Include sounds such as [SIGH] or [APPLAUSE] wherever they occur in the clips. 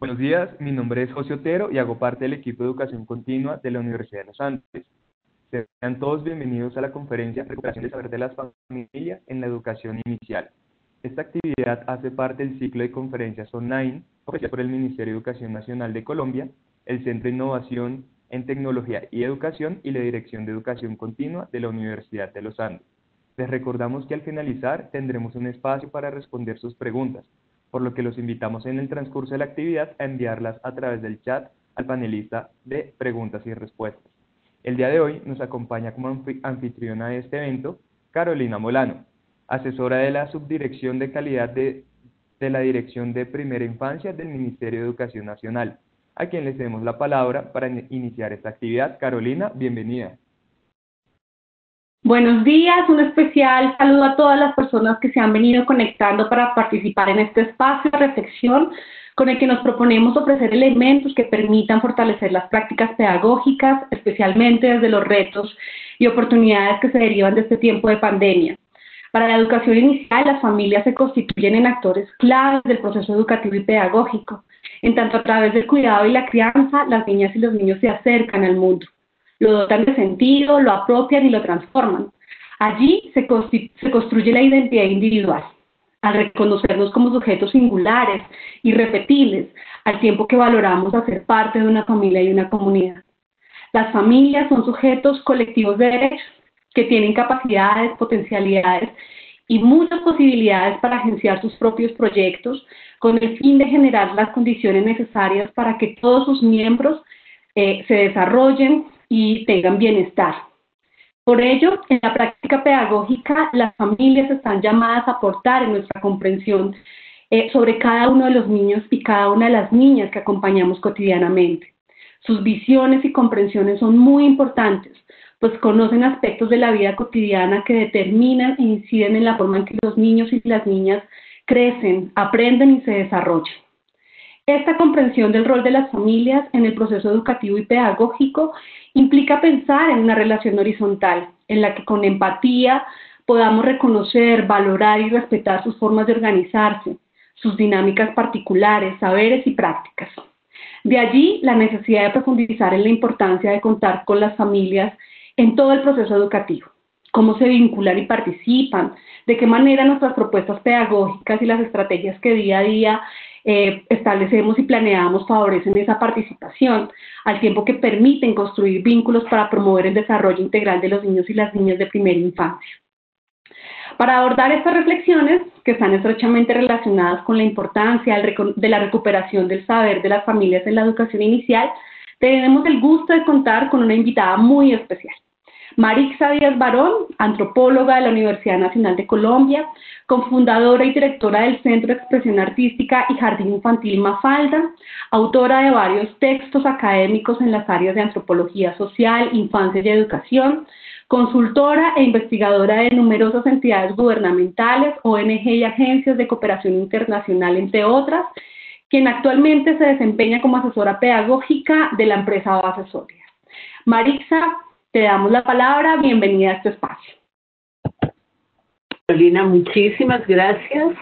Buenos días, mi nombre es José Otero y hago parte del equipo de educación continua de la Universidad de los Andes. Sean todos bienvenidos a la conferencia Recuperación de Saber de las Familias en la Educación Inicial. Esta actividad hace parte del ciclo de conferencias online ofrecidas por el Ministerio de Educación Nacional de Colombia, el Centro de Innovación en Tecnología y Educación y la Dirección de Educación Continua de la Universidad de los Andes. Les recordamos que al finalizar tendremos un espacio para responder sus preguntas, por lo que los invitamos en el transcurso de la actividad a enviarlas a través del chat al panelista de preguntas y respuestas. El día de hoy nos acompaña como anfitriona de este evento Carolina Molano, asesora de la Subdirección de Calidad de, de la Dirección de Primera Infancia del Ministerio de Educación Nacional, a quien le cedemos la palabra para iniciar esta actividad. Carolina, bienvenida. Buenos días, un especial saludo a todas las personas que se han venido conectando para participar en este espacio de reflexión con el que nos proponemos ofrecer elementos que permitan fortalecer las prácticas pedagógicas, especialmente desde los retos y oportunidades que se derivan de este tiempo de pandemia. Para la educación inicial, las familias se constituyen en actores claves del proceso educativo y pedagógico. En tanto, a través del cuidado y la crianza, las niñas y los niños se acercan al mundo lo dotan de sentido, lo apropian y lo transforman. Allí se, se construye la identidad individual, al reconocernos como sujetos singulares, irrepetibles, al tiempo que valoramos hacer parte de una familia y una comunidad. Las familias son sujetos colectivos de derechos que tienen capacidades, potencialidades y muchas posibilidades para agenciar sus propios proyectos con el fin de generar las condiciones necesarias para que todos sus miembros eh, se desarrollen, y tengan bienestar. Por ello, en la práctica pedagógica, las familias están llamadas a aportar en nuestra comprensión eh, sobre cada uno de los niños y cada una de las niñas que acompañamos cotidianamente. Sus visiones y comprensiones son muy importantes, pues conocen aspectos de la vida cotidiana que determinan e inciden en la forma en que los niños y las niñas crecen, aprenden y se desarrollan. Esta comprensión del rol de las familias en el proceso educativo y pedagógico implica pensar en una relación horizontal, en la que con empatía podamos reconocer, valorar y respetar sus formas de organizarse, sus dinámicas particulares, saberes y prácticas. De allí la necesidad de profundizar en la importancia de contar con las familias en todo el proceso educativo, cómo se vinculan y participan, de qué manera nuestras propuestas pedagógicas y las estrategias que día a día eh, establecemos y planeamos favorecen esa participación, al tiempo que permiten construir vínculos para promover el desarrollo integral de los niños y las niñas de primera infancia. Para abordar estas reflexiones, que están estrechamente relacionadas con la importancia de la recuperación del saber de las familias en la educación inicial, tenemos el gusto de contar con una invitada muy especial. Marixa Díaz Barón, antropóloga de la Universidad Nacional de Colombia, cofundadora y directora del Centro de Expresión Artística y Jardín Infantil Mafalda, autora de varios textos académicos en las áreas de antropología social, infancia y educación, consultora e investigadora de numerosas entidades gubernamentales, ONG y agencias de cooperación internacional, entre otras, quien actualmente se desempeña como asesora pedagógica de la empresa Basesoria. Marixa te damos la palabra, bienvenida a este espacio. Carolina, muchísimas gracias.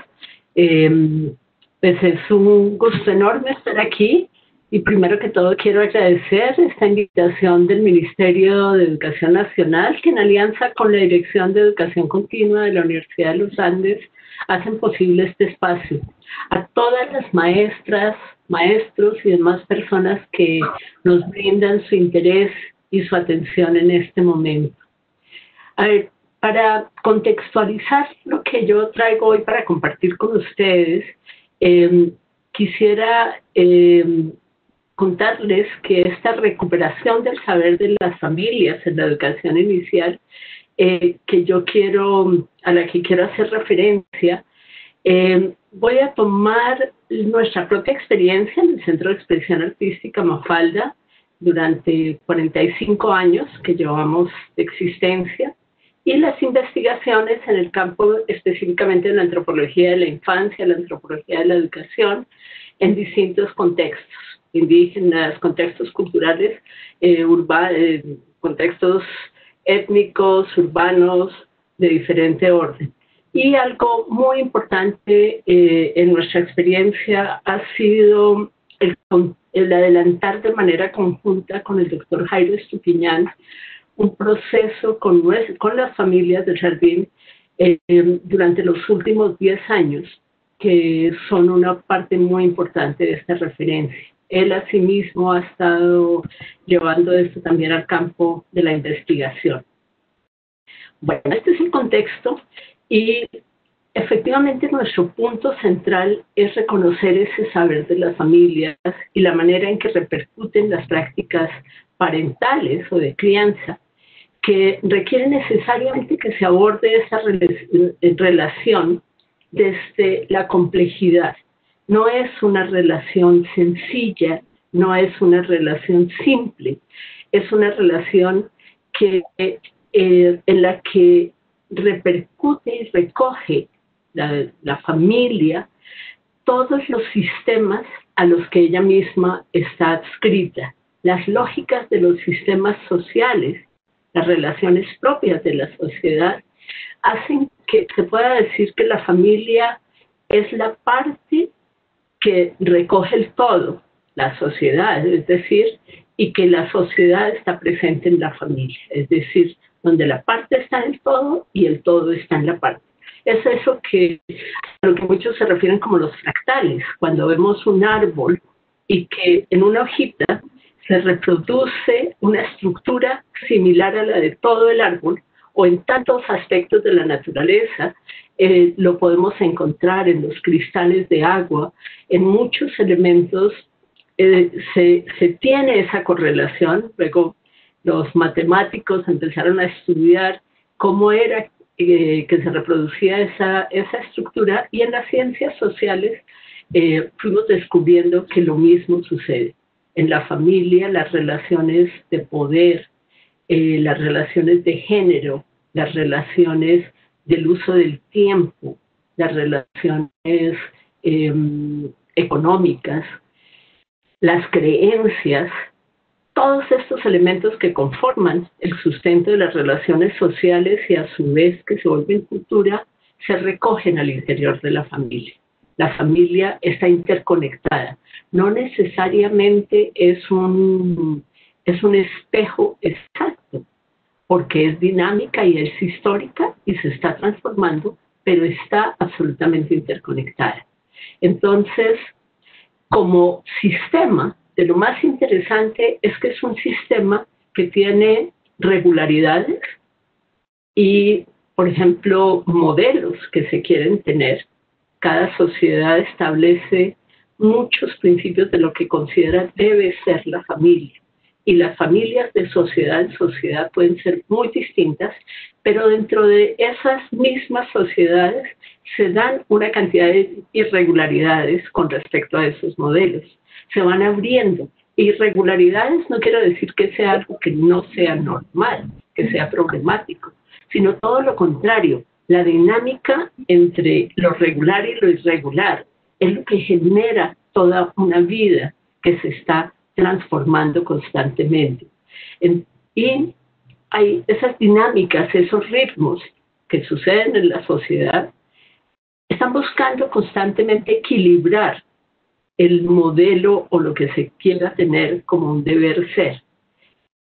Em, pues es un gusto enorme estar aquí y primero que todo quiero agradecer esta invitación del Ministerio de Educación Nacional que en alianza con la Dirección de Educación Continua de la Universidad de los Andes hacen posible este espacio. A todas las maestras, maestros y demás personas que nos brindan su interés y su atención en este momento. A ver, para contextualizar lo que yo traigo hoy para compartir con ustedes, em, quisiera em, contarles que esta recuperación del saber de las familias en la educación inicial, eh, que yo quiero, a la que quiero hacer referencia, em, voy a tomar nuestra propia experiencia en el Centro de Expresión Artística Mafalda, durante 45 años que llevamos de existencia y las investigaciones en el campo específicamente de la antropología de la infancia, la antropología de la educación en distintos contextos, indígenas, contextos culturales, eh, eh contextos étnicos, urbanos, de diferente orden. Y algo muy importante eh, en nuestra experiencia ha sido el, el, adelantar de manera conjunta con el doctor Jairo Estupiñán un proceso con, con las familias del jardín eh, durante los últimos 10 años, que son una parte muy importante de esta referencia. Él asimismo ha estado llevando esto también al campo de la investigación. Bueno, este es el contexto y efectivamente nuestro punto central es reconocer ese saber de las familias y la manera en que repercuten las prácticas parentales o de crianza que requiere necesariamente que se aborde esa relación desde la complejidad. No es una relación sencilla, no es una relación simple, es una relación que, eh, en la que repercute y recoge la, familia todos los sistemas a los que ella misma está adscrita, las lógicas de los sistemas sociales las relaciones propias de la sociedad, hacen que se pueda decir que la familia es la parte que recoge el todo, la sociedad, es decir, y que la sociedad está presente en la familia, es decir, donde la parte está en el todo y el todo está en la parte. Es eso que a lo que muchos se refieren como los fractales, cuando vemos un árbol y que en una hojita se reproduce una estructura similar a la de todo el árbol o en tantos aspectos de la naturaleza, eh, lo podemos encontrar en los cristales de agua, en muchos elementos eh, se, se, tiene esa correlación. Luego los matemáticos empezaron a estudiar cómo era eh, que se reproducía esa, esa estructura y en las ciencias sociales fuimos descubriendo que lo mismo sucede. En la familia, las relaciones de poder, eh, las relaciones de género, las relaciones del uso del tiempo, las relaciones em, económicas, las creencias, todos estos elementos que conforman el sustento de las relaciones sociales y a su vez que se vuelven cultura, se recogen al interior de la familia la familia está interconectada. No necesariamente es un, es un espejo exacto, porque es dinámica y es histórica y se está transformando, pero está absolutamente interconectada. Entonces, como sistema, de lo más interesante es que es un sistema que tiene regularidades y, por ejemplo, modelos que se quieren tener cada sociedad establece muchos principios de lo que considera debe ser la familia. Y las familias de sociedad en sociedad pueden ser muy distintas, pero dentro de esas mismas sociedades se dan una cantidad de irregularidades con respecto a esos modelos. Se van abriendo. Irregularidades no quiero decir que sea algo que no sea normal, que sea problemático, sino todo lo contrario, la dinámica entre lo regular y lo irregular es lo que genera toda una vida que se está transformando constantemente. y hay esas dinámicas, esos ritmos que suceden en la sociedad, están buscando constantemente equilibrar el modelo o lo que se quiera tener como un deber ser.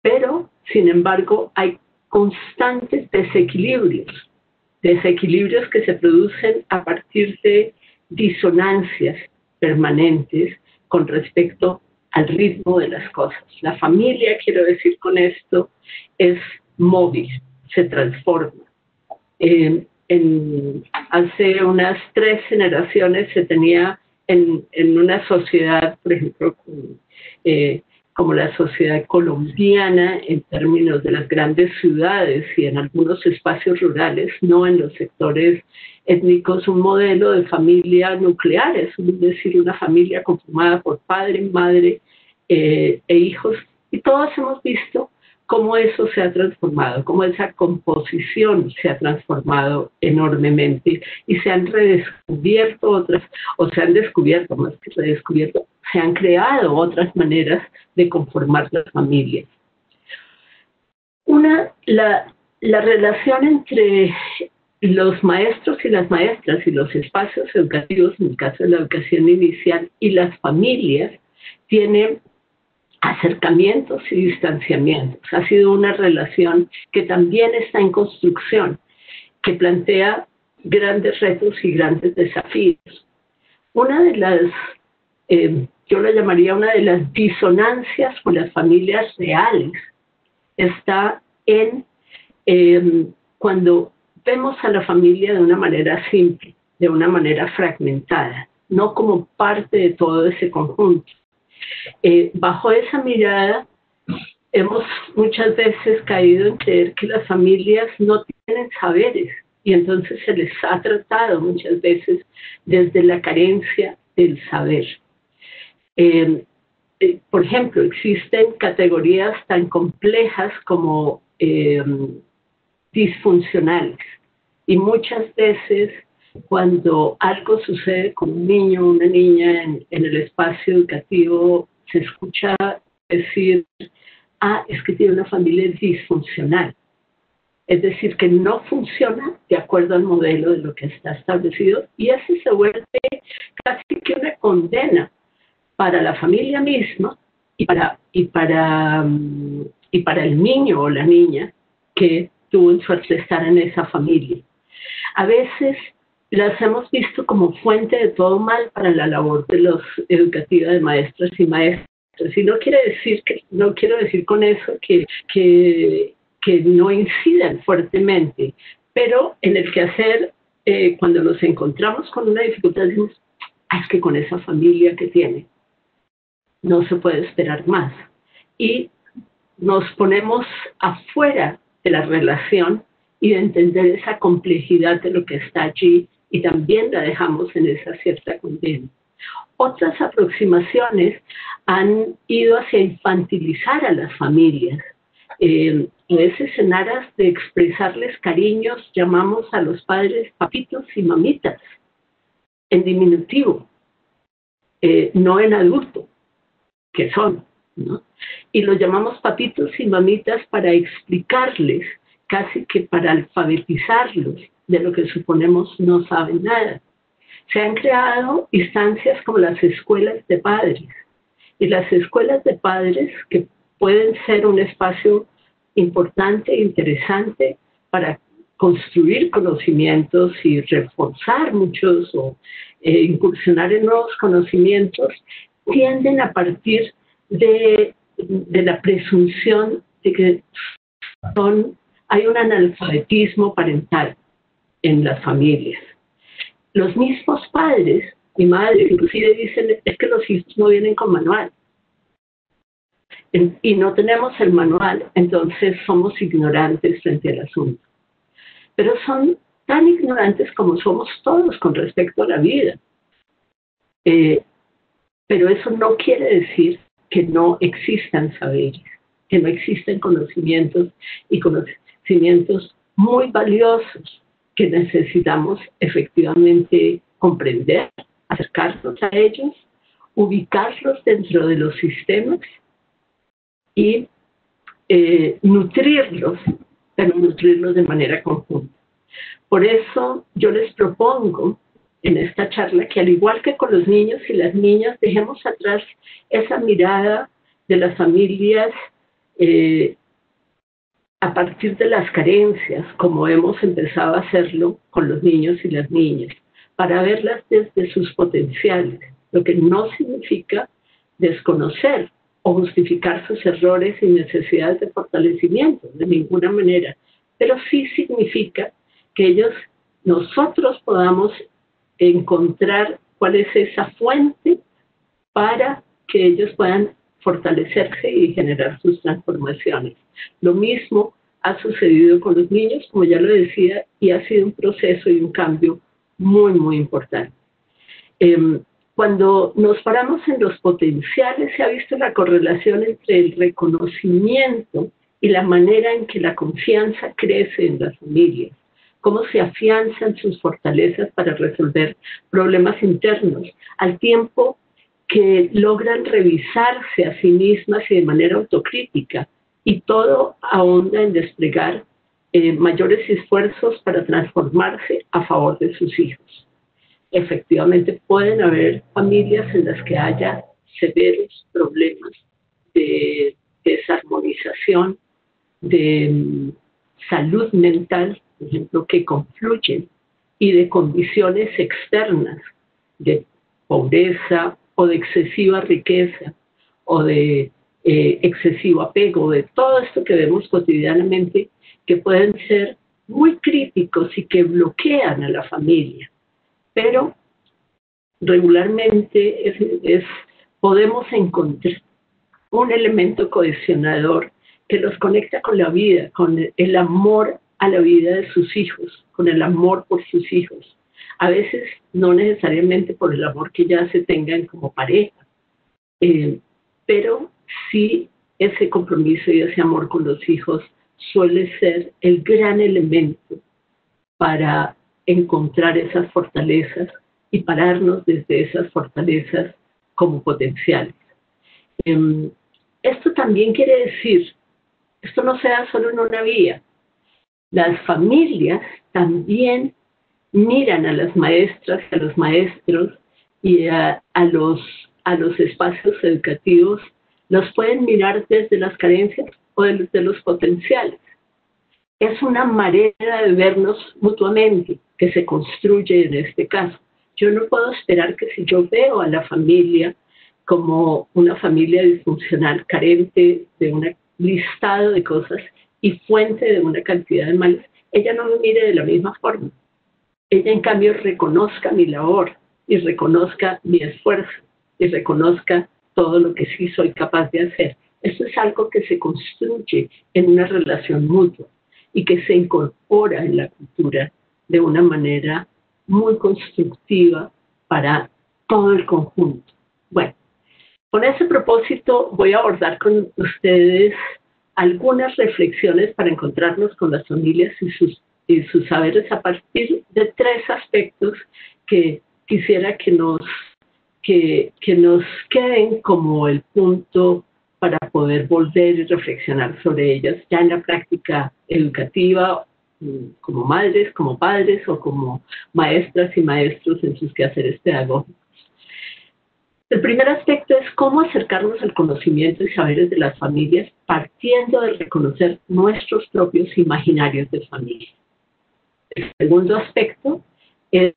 Pero, sin embargo, hay constantes desequilibrios desequilibrios que se producen a partir de disonancias permanentes con respecto al ritmo de las cosas. La familia, quiero decir con esto, es móvil, se transforma. en, hace unas tres generaciones se tenía en, en una sociedad, por ejemplo, eh, como la sociedad colombiana en términos de las grandes ciudades y en algunos espacios rurales, no en los sectores étnicos, un modelo de familia nuclear, es decir, una familia conformada por padre, madre eh, e hijos. Y todos hemos visto cómo eso se ha transformado, cómo esa composición se ha transformado enormemente y se han redescubierto otras, o se han descubierto, más que redescubierto, se han creado otras maneras de conformar las familias. Una, la, la relación entre los maestros y las maestras y los espacios educativos, en el caso de la educación inicial, y las familias, tiene acercamientos y distanciamientos. Ha sido una relación que también está en construcción, que plantea grandes retos y grandes desafíos. Una de las, eh, yo lo llamaría una de las disonancias con las familias reales, está en eh, cuando vemos a la familia de una manera simple, de una manera fragmentada, no como parte de todo ese conjunto. Eh, bajo esa mirada, hemos muchas veces caído en creer que las familias no tienen saberes y entonces se les ha tratado muchas veces desde la carencia del saber. Eh, eh, por ejemplo, existen categorías tan complejas como disfuncionales y muchas veces cuando algo sucede con un niño o una niña en, el espacio educativo, se escucha decir, ah, es que tiene una familia disfuncional. Es decir, que no funciona de acuerdo al modelo de lo que está establecido y eso se vuelve casi que una condena para la familia misma y para, y para, y para el niño o la niña que tuvo suerte de estar en esa familia. A veces las hemos visto como fuente de todo mal para la labor de los educativos de maestras y maestros. Y no quiere decir que, no quiero decir con eso que, que, que no incidan fuertemente, pero en el quehacer, eh, cuando nos encontramos con una dificultad, decimos, ah, es que con esa familia que tiene, no se puede esperar más. Y nos ponemos afuera de la relación y de entender esa complejidad de lo que está allí y también la dejamos en esa cierta condena. Otras aproximaciones han ido hacia infantilizar a las familias. Eh, a veces en aras de expresarles cariños llamamos a los padres papitos y mamitas en diminutivo, eh, no en adulto, que son. ¿no? Y los llamamos papitos y mamitas para explicarles, casi que para alfabetizarlos de lo que suponemos no saben nada. Se han creado instancias como las escuelas de padres. Y las escuelas de padres, que pueden ser un espacio importante e interesante para construir conocimientos y reforzar muchos o eh, incursionar en nuevos conocimientos, tienden a partir de, de la presunción de que son, hay un analfabetismo parental en las familias. Los mismos padres y madres inclusive dicen es que los hijos no vienen con manual. Y no tenemos el manual, entonces somos ignorantes frente al asunto. Pero son tan ignorantes como somos todos con respecto a la vida. Eh, pero eso no quiere decir que no existan saberes, que no existen conocimientos y conocimientos muy valiosos que necesitamos efectivamente comprender, acercarnos a ellos, ubicarlos dentro de los sistemas y eh, nutrirlos, pero nutrirlos de manera conjunta. Por eso yo les propongo en esta charla que al igual que con los niños y las niñas, dejemos atrás esa mirada de las familias eh, a partir de las carencias, como hemos empezado a hacerlo con los niños y las niñas, para verlas desde sus potenciales, lo que no significa desconocer o justificar sus errores y necesidades de fortalecimiento, de ninguna manera, pero sí significa que ellos, nosotros podamos encontrar cuál es esa fuente para que ellos puedan fortalecerse y generar sus transformaciones. Lo mismo ha sucedido con los niños, como ya lo decía, y ha sido un proceso y un cambio muy, muy importante. Em, cuando nos paramos en los potenciales, se ha visto la correlación entre el reconocimiento y la manera en que la confianza crece en las familias, cómo se afianzan sus fortalezas para resolver problemas internos, al tiempo que logran revisarse a sí mismas y de manera autocrítica y todo ahonda en desplegar eh, mayores esfuerzos para transformarse a favor de sus hijos. Efectivamente, pueden haber familias en las que haya severos problemas de desarmonización, de mm, salud mental, por ejemplo, que confluyen y de condiciones externas de pobreza o de excesiva riqueza o de eh, excesivo apego, de todo esto que vemos cotidianamente que pueden ser muy críticos y que bloquean a la familia. Pero regularmente podemos encontrar un elemento cohesionador que los conecta con la vida, con el amor a la vida de sus hijos, con el amor por sus hijos. A veces no necesariamente por el amor que ya se tengan como pareja, eh, pero sí ese compromiso y ese amor con los hijos suele ser el gran elemento para encontrar esas fortalezas y pararnos desde esas fortalezas como potenciales. Em, esto también quiere decir, esto no sea solo en una vía, las familias también miran a las maestras, a los maestros y a, los, a los espacios educativos, los pueden mirar desde las carencias o desde los potenciales. Es una manera de vernos mutuamente que se construye en este caso. Yo no puedo esperar que si yo veo a la familia como una familia disfuncional, carente de un listado de cosas y fuente de una cantidad de males, ella no me mire de la misma forma. Ella en cambio reconozca mi labor y reconozca mi esfuerzo y reconozca todo lo que sí soy capaz de hacer. Eso es algo que se construye en una relación mutua y que se incorpora en la cultura de una manera muy constructiva para todo el conjunto. Bueno, con ese propósito voy a abordar con ustedes algunas reflexiones para encontrarnos con las familias y sus, y sus saberes a partir de tres aspectos que quisiera que nos, que, que nos queden como el punto para poder volver y reflexionar sobre ellas ya en la práctica educativa como madres, como padres o como maestras y maestros en sus quehaceres pedagógicos. El primer aspecto es cómo acercarnos al conocimiento y saberes de las familias partiendo de reconocer nuestros propios imaginarios de familia. El segundo aspecto es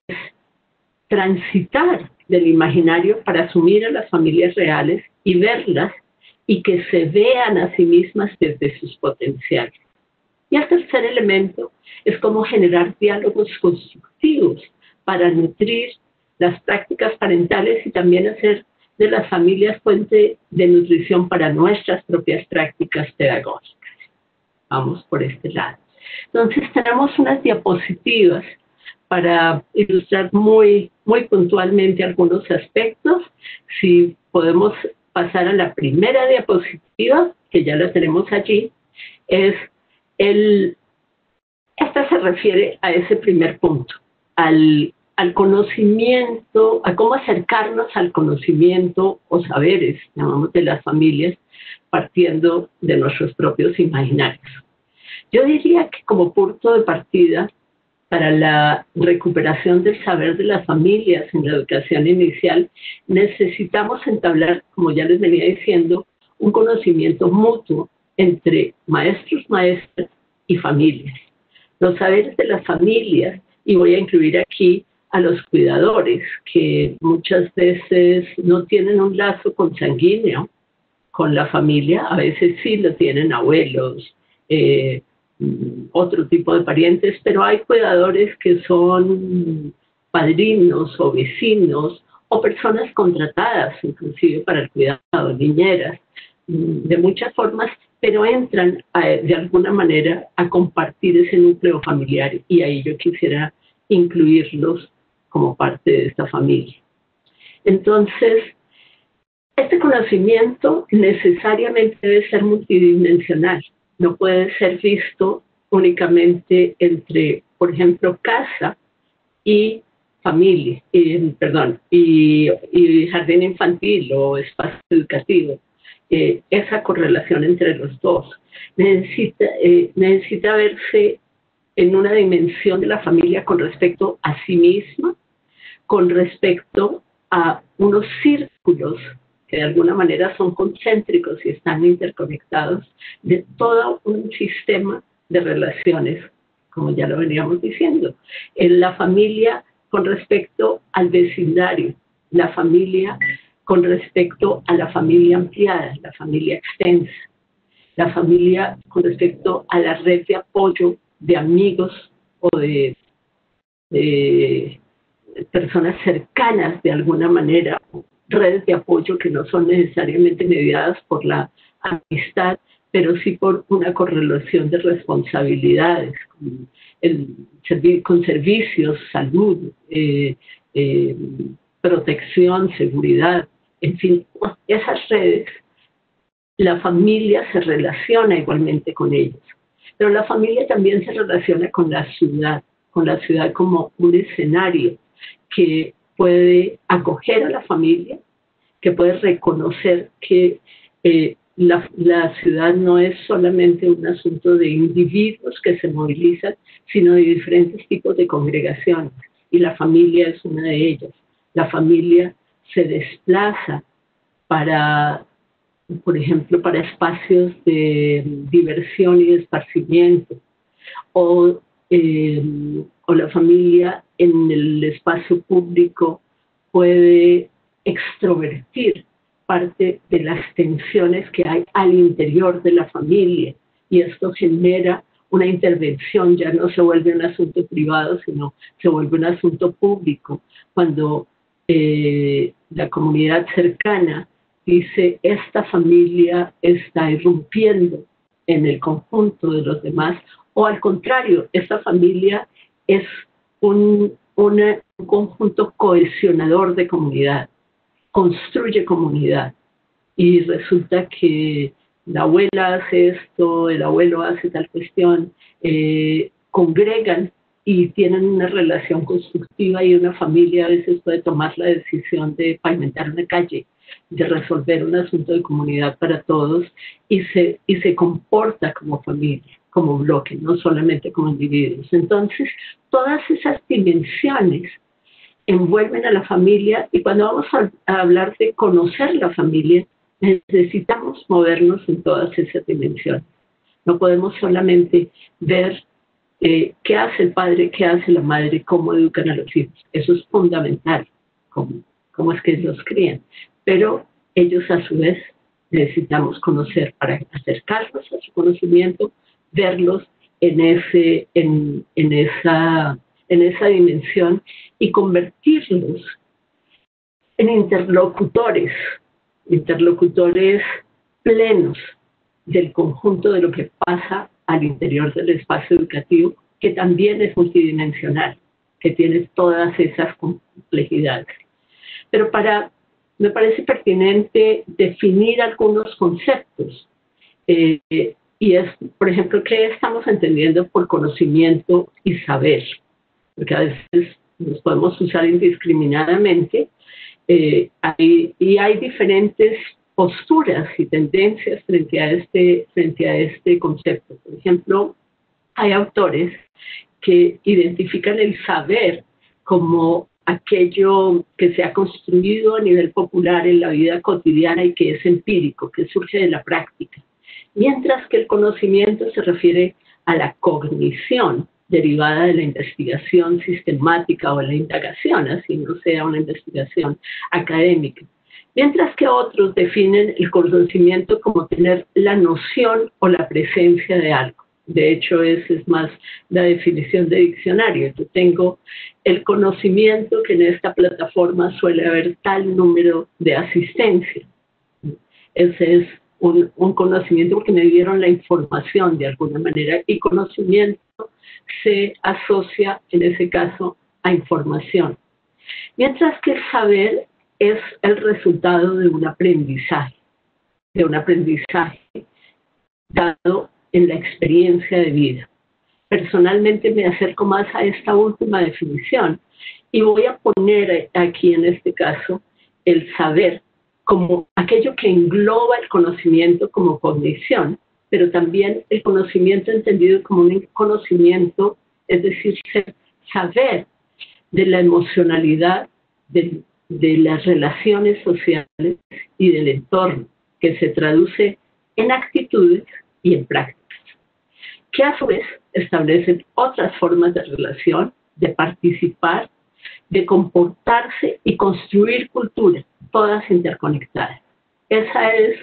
transitar del imaginario para asumir a las familias reales y verlas y que se vean a sí mismas desde sus potenciales. Y el tercer elemento es cómo generar diálogos constructivos para nutrir las prácticas parentales y también hacer de las familias fuente de nutrición para nuestras propias prácticas pedagógicas. Vamos por este lado. Entonces tenemos unas diapositivas para ilustrar muy, muy puntualmente algunos aspectos. Si podemos pasar a la primera diapositiva, que ya la tenemos allí, es el, esta se refiere a ese primer punto, al, al conocimiento, a cómo acercarnos al conocimiento o saberes, llamamos de las familias, partiendo de nuestros propios imaginarios. Yo diría que como punto de partida para la recuperación del saber de las familias en la educación inicial, necesitamos entablar, como ya les venía diciendo, un conocimiento mutuo entre maestros, maestras y familias. Los saberes de las familias, y voy a incluir aquí a los cuidadores, que muchas veces no tienen un lazo consanguíneo con la familia, a veces sí lo tienen abuelos, eh, otro tipo de parientes, pero hay cuidadores que son padrinos o vecinos o personas contratadas inclusive para el cuidado, niñeras, de muchas formas pero entran de alguna manera a compartir ese núcleo familiar y ahí yo quisiera incluirlos como parte de esta familia. Entonces, este conocimiento necesariamente debe ser multidimensional, no puede ser visto únicamente entre, por ejemplo, casa y familia, perdón, y jardín infantil o espacio educativo esa correlación entre los dos. Necesita, eh, necesita verse en una dimensión de la familia con respecto a sí misma, con respecto a unos círculos que de alguna manera son concéntricos y están interconectados, de todo un sistema de relaciones, como ya lo veníamos diciendo. En la familia con respecto al vecindario, la familia con respecto a la familia ampliada, la familia extensa, la familia con respecto a la red de apoyo de amigos o de, personas cercanas de alguna manera, redes de apoyo que no son necesariamente mediadas por la amistad, pero sí por una correlación de responsabilidades, con, el, con servicios, salud, eh, eh, protección, seguridad, en fin, esas redes, la familia se relaciona igualmente con ellos. Pero la familia también se relaciona con la ciudad, con la ciudad como un escenario que puede acoger a la familia, que puede reconocer que eh, la, la, ciudad no es solamente un asunto de individuos que se movilizan, sino de diferentes tipos de congregaciones, y la familia es una de ellas. La familia se desplaza para, por ejemplo, para espacios de diversión y esparcimiento, o, eh, o la familia en el espacio público puede extrovertir parte de las tensiones que hay al interior de la familia. Y esto genera una intervención, ya no se vuelve un asunto privado, sino se vuelve un asunto público, cuando eh, la comunidad cercana dice, esta familia está irrumpiendo en el conjunto de los demás, o al contrario, esta familia es un, un conjunto cohesionador de comunidad, construye comunidad. Y resulta que la abuela hace esto, el abuelo hace tal cuestión, eh, congregan y tienen una relación constructiva y una familia a veces puede tomar la decisión de pavimentar una calle, de resolver un asunto de comunidad para todos y se, y se comporta como familia, como bloque, no solamente como individuos. Entonces, todas esas dimensiones envuelven a la familia y cuando vamos a, hablar de conocer la familia, necesitamos movernos en todas esas dimensiones. No podemos solamente ver eh, qué hace el padre, qué hace la madre, cómo educan a los hijos. Eso es fundamental, cómo, cómo es que los crían. Pero ellos a su vez necesitamos conocer para acercarnos a su conocimiento, verlos en, ese, en, en, esa, en esa dimensión y convertirlos en interlocutores, interlocutores plenos del conjunto de lo que pasa al interior del espacio educativo, que también es multidimensional, que tiene todas esas complejidades. Pero para, me parece pertinente definir algunos conceptos. Eh, y es, por ejemplo, ¿qué estamos entendiendo por conocimiento y saber? Porque a veces los podemos usar indiscriminadamente eh, y hay diferentes posturas y tendencias frente a este, frente a este concepto. Por ejemplo, hay autores que identifican el saber como aquello que se ha construido a nivel popular en la vida cotidiana y que es empírico, que surge de la práctica, mientras que el conocimiento se refiere a la cognición derivada de la investigación sistemática o la indagación, así no sea una investigación académica mientras que otros definen el conocimiento como tener la noción o la presencia de algo. De hecho, esa es más la definición de diccionario. Yo tengo el conocimiento que en esta plataforma suele haber tal número de asistencia. Ese es un, conocimiento porque me dieron la información de alguna manera y conocimiento se asocia en ese caso a información. Mientras que saber es el resultado de un aprendizaje, de un aprendizaje dado en la experiencia de vida. Personalmente me acerco más a esta última definición y voy a poner aquí en este caso el saber como aquello que engloba el conocimiento como cognición, pero también el conocimiento entendido como un conocimiento, es decir, saber de la emocionalidad del de las relaciones sociales y del entorno, que se traduce en actitudes y en prácticas, que a su vez establecen otras formas de relación, de participar, de comportarse y construir cultura, todas interconectadas. Esa es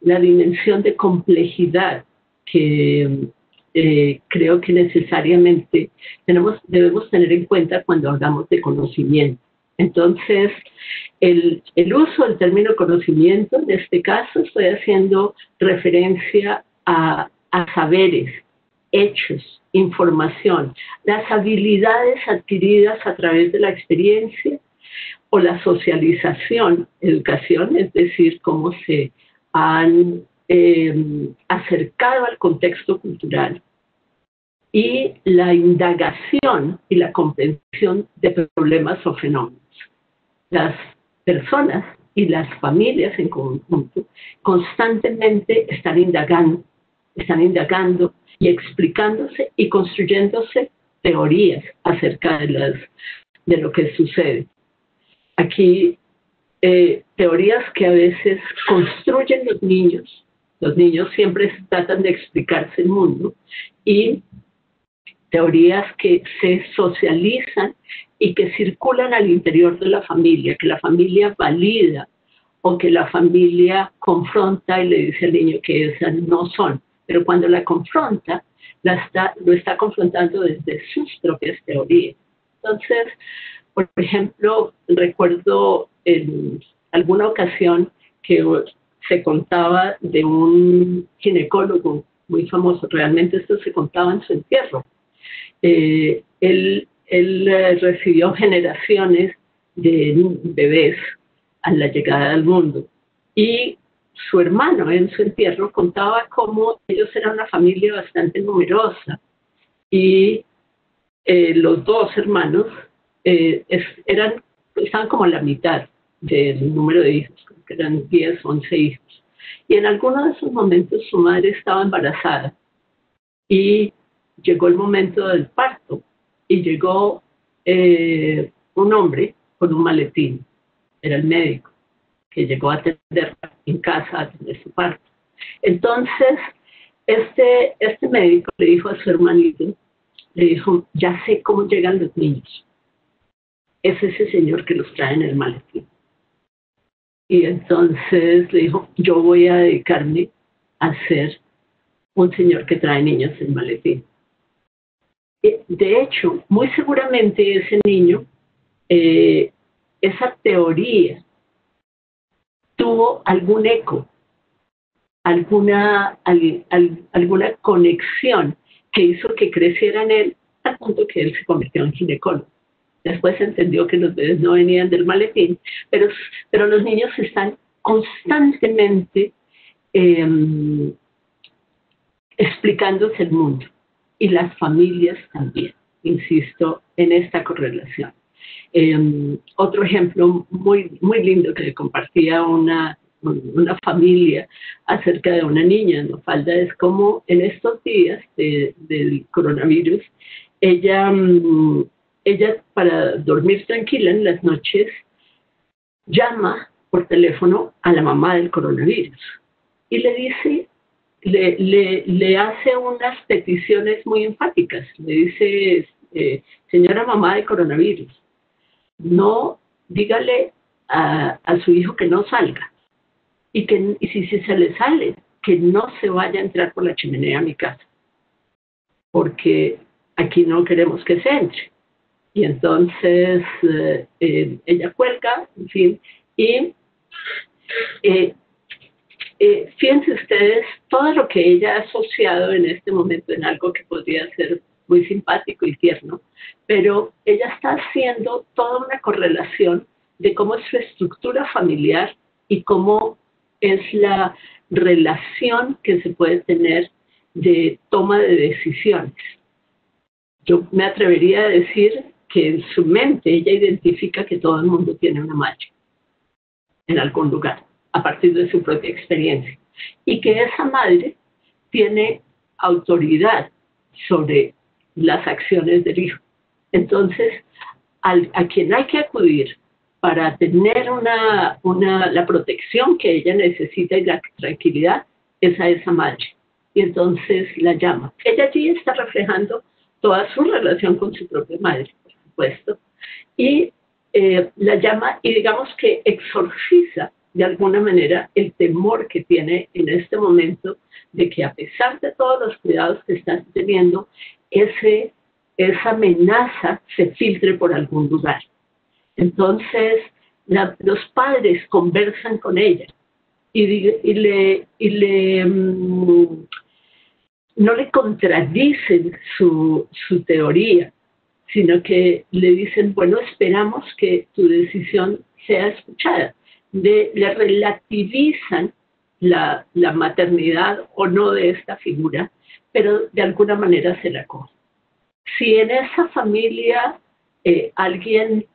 la dimensión de complejidad que eh, creo que necesariamente tenemos, debemos tener en cuenta cuando hablamos de conocimiento. Entonces, el, el, uso del término conocimiento, en este caso, estoy haciendo referencia a, a saberes, hechos, información, las habilidades adquiridas a través de la experiencia o la socialización, educación, es decir, cómo se han eh, acercado al contexto cultural y la indagación y la comprensión de problemas o fenómenos. Las personas y las familias en conjunto constantemente están indagando, están indagando y explicándose y construyéndose teorías acerca de, las, de lo que sucede. Aquí, eh, teorías que a veces construyen los niños los niños siempre tratan de explicarse el mundo y teorías que se socializan y que circulan al interior de la familia, que la familia valida o que la familia confronta y le dice al niño que esas no son. Pero cuando la confronta, la está, lo está confrontando desde sus propias teorías. Entonces, por ejemplo, recuerdo en alguna ocasión que se contaba de un ginecólogo muy famoso, realmente esto se contaba en su entierro. Eh, él, él eh, recibió generaciones de bebés a la llegada al mundo y su hermano en su entierro contaba cómo ellos eran una familia bastante numerosa. Y eh, los dos hermanos eran, estaban como la mitad del número de hijos eran 10, 11 hijos. Y en alguno de esos momentos su madre estaba embarazada. Y llegó el momento del parto. Y llegó eh, un hombre con un maletín, era el médico, que llegó a atender en casa a atender su parto. Entonces, este, este médico le dijo a su hermanito, le dijo, ya sé cómo llegan los niños. Es ese señor que los trae en el maletín. Y entonces le dijo, yo voy a dedicarme a ser un señor que trae niños en maletín. De hecho, muy seguramente ese niño, eh, esa teoría, tuvo algún eco, alguna, alguna conexión que hizo que creciera en él al punto que él se convirtió en ginecólogo. Después entendió que los bebés no venían del maletín, pero, pero los niños están constantemente em, explicándose el mundo y las familias también, insisto, en esta correlación. Em, otro ejemplo muy, muy lindo que compartía una, una familia acerca de una niña en falda es como en estos días del coronavirus, ella mm, ella para dormir tranquila en las noches llama por teléfono a la mamá del coronavirus y le dice, le, le, hace unas peticiones muy enfáticas. Le dice, eh, señora mamá del coronavirus, no dígale a, su hijo que no salga y que y si, se le sale, que no se vaya a entrar por la chimenea a mi casa, porque aquí no queremos que se entre. Y entonces eh, eh, ella cuelga, en fin, y eh, fíjense ustedes todo lo que ella ha asociado en este momento en algo que podría ser muy simpático y tierno, pero ella está haciendo toda una correlación de cómo es su estructura familiar y cómo es la relación que se puede tener de toma de decisiones. Yo me atrevería a decir que en su mente ella identifica que todo el mundo tiene una magia en algún lugar, a partir de su propia experiencia. Y que esa madre tiene autoridad sobre las acciones del hijo. Entonces, a quien hay que acudir para tener una, la protección que ella necesita y la tranquilidad es a esa madre. Y entonces la llama. Ella allí está reflejando toda su relación con su propia madre, por supuesto, y eh, la llama y digamos que exorciza de alguna manera el temor que tiene en este momento de que a pesar de todos los cuidados que están teniendo, ese, esa amenaza se filtre por algún lugar. Entonces, los padres conversan con ella y, le, y le mm, no le contradicen su, su teoría, sino que le dicen, bueno, esperamos que tu decisión sea escuchada. De, le relativizan la, la, maternidad o no de esta figura, pero de alguna manera se la coge. Si en esa familia eh, alguien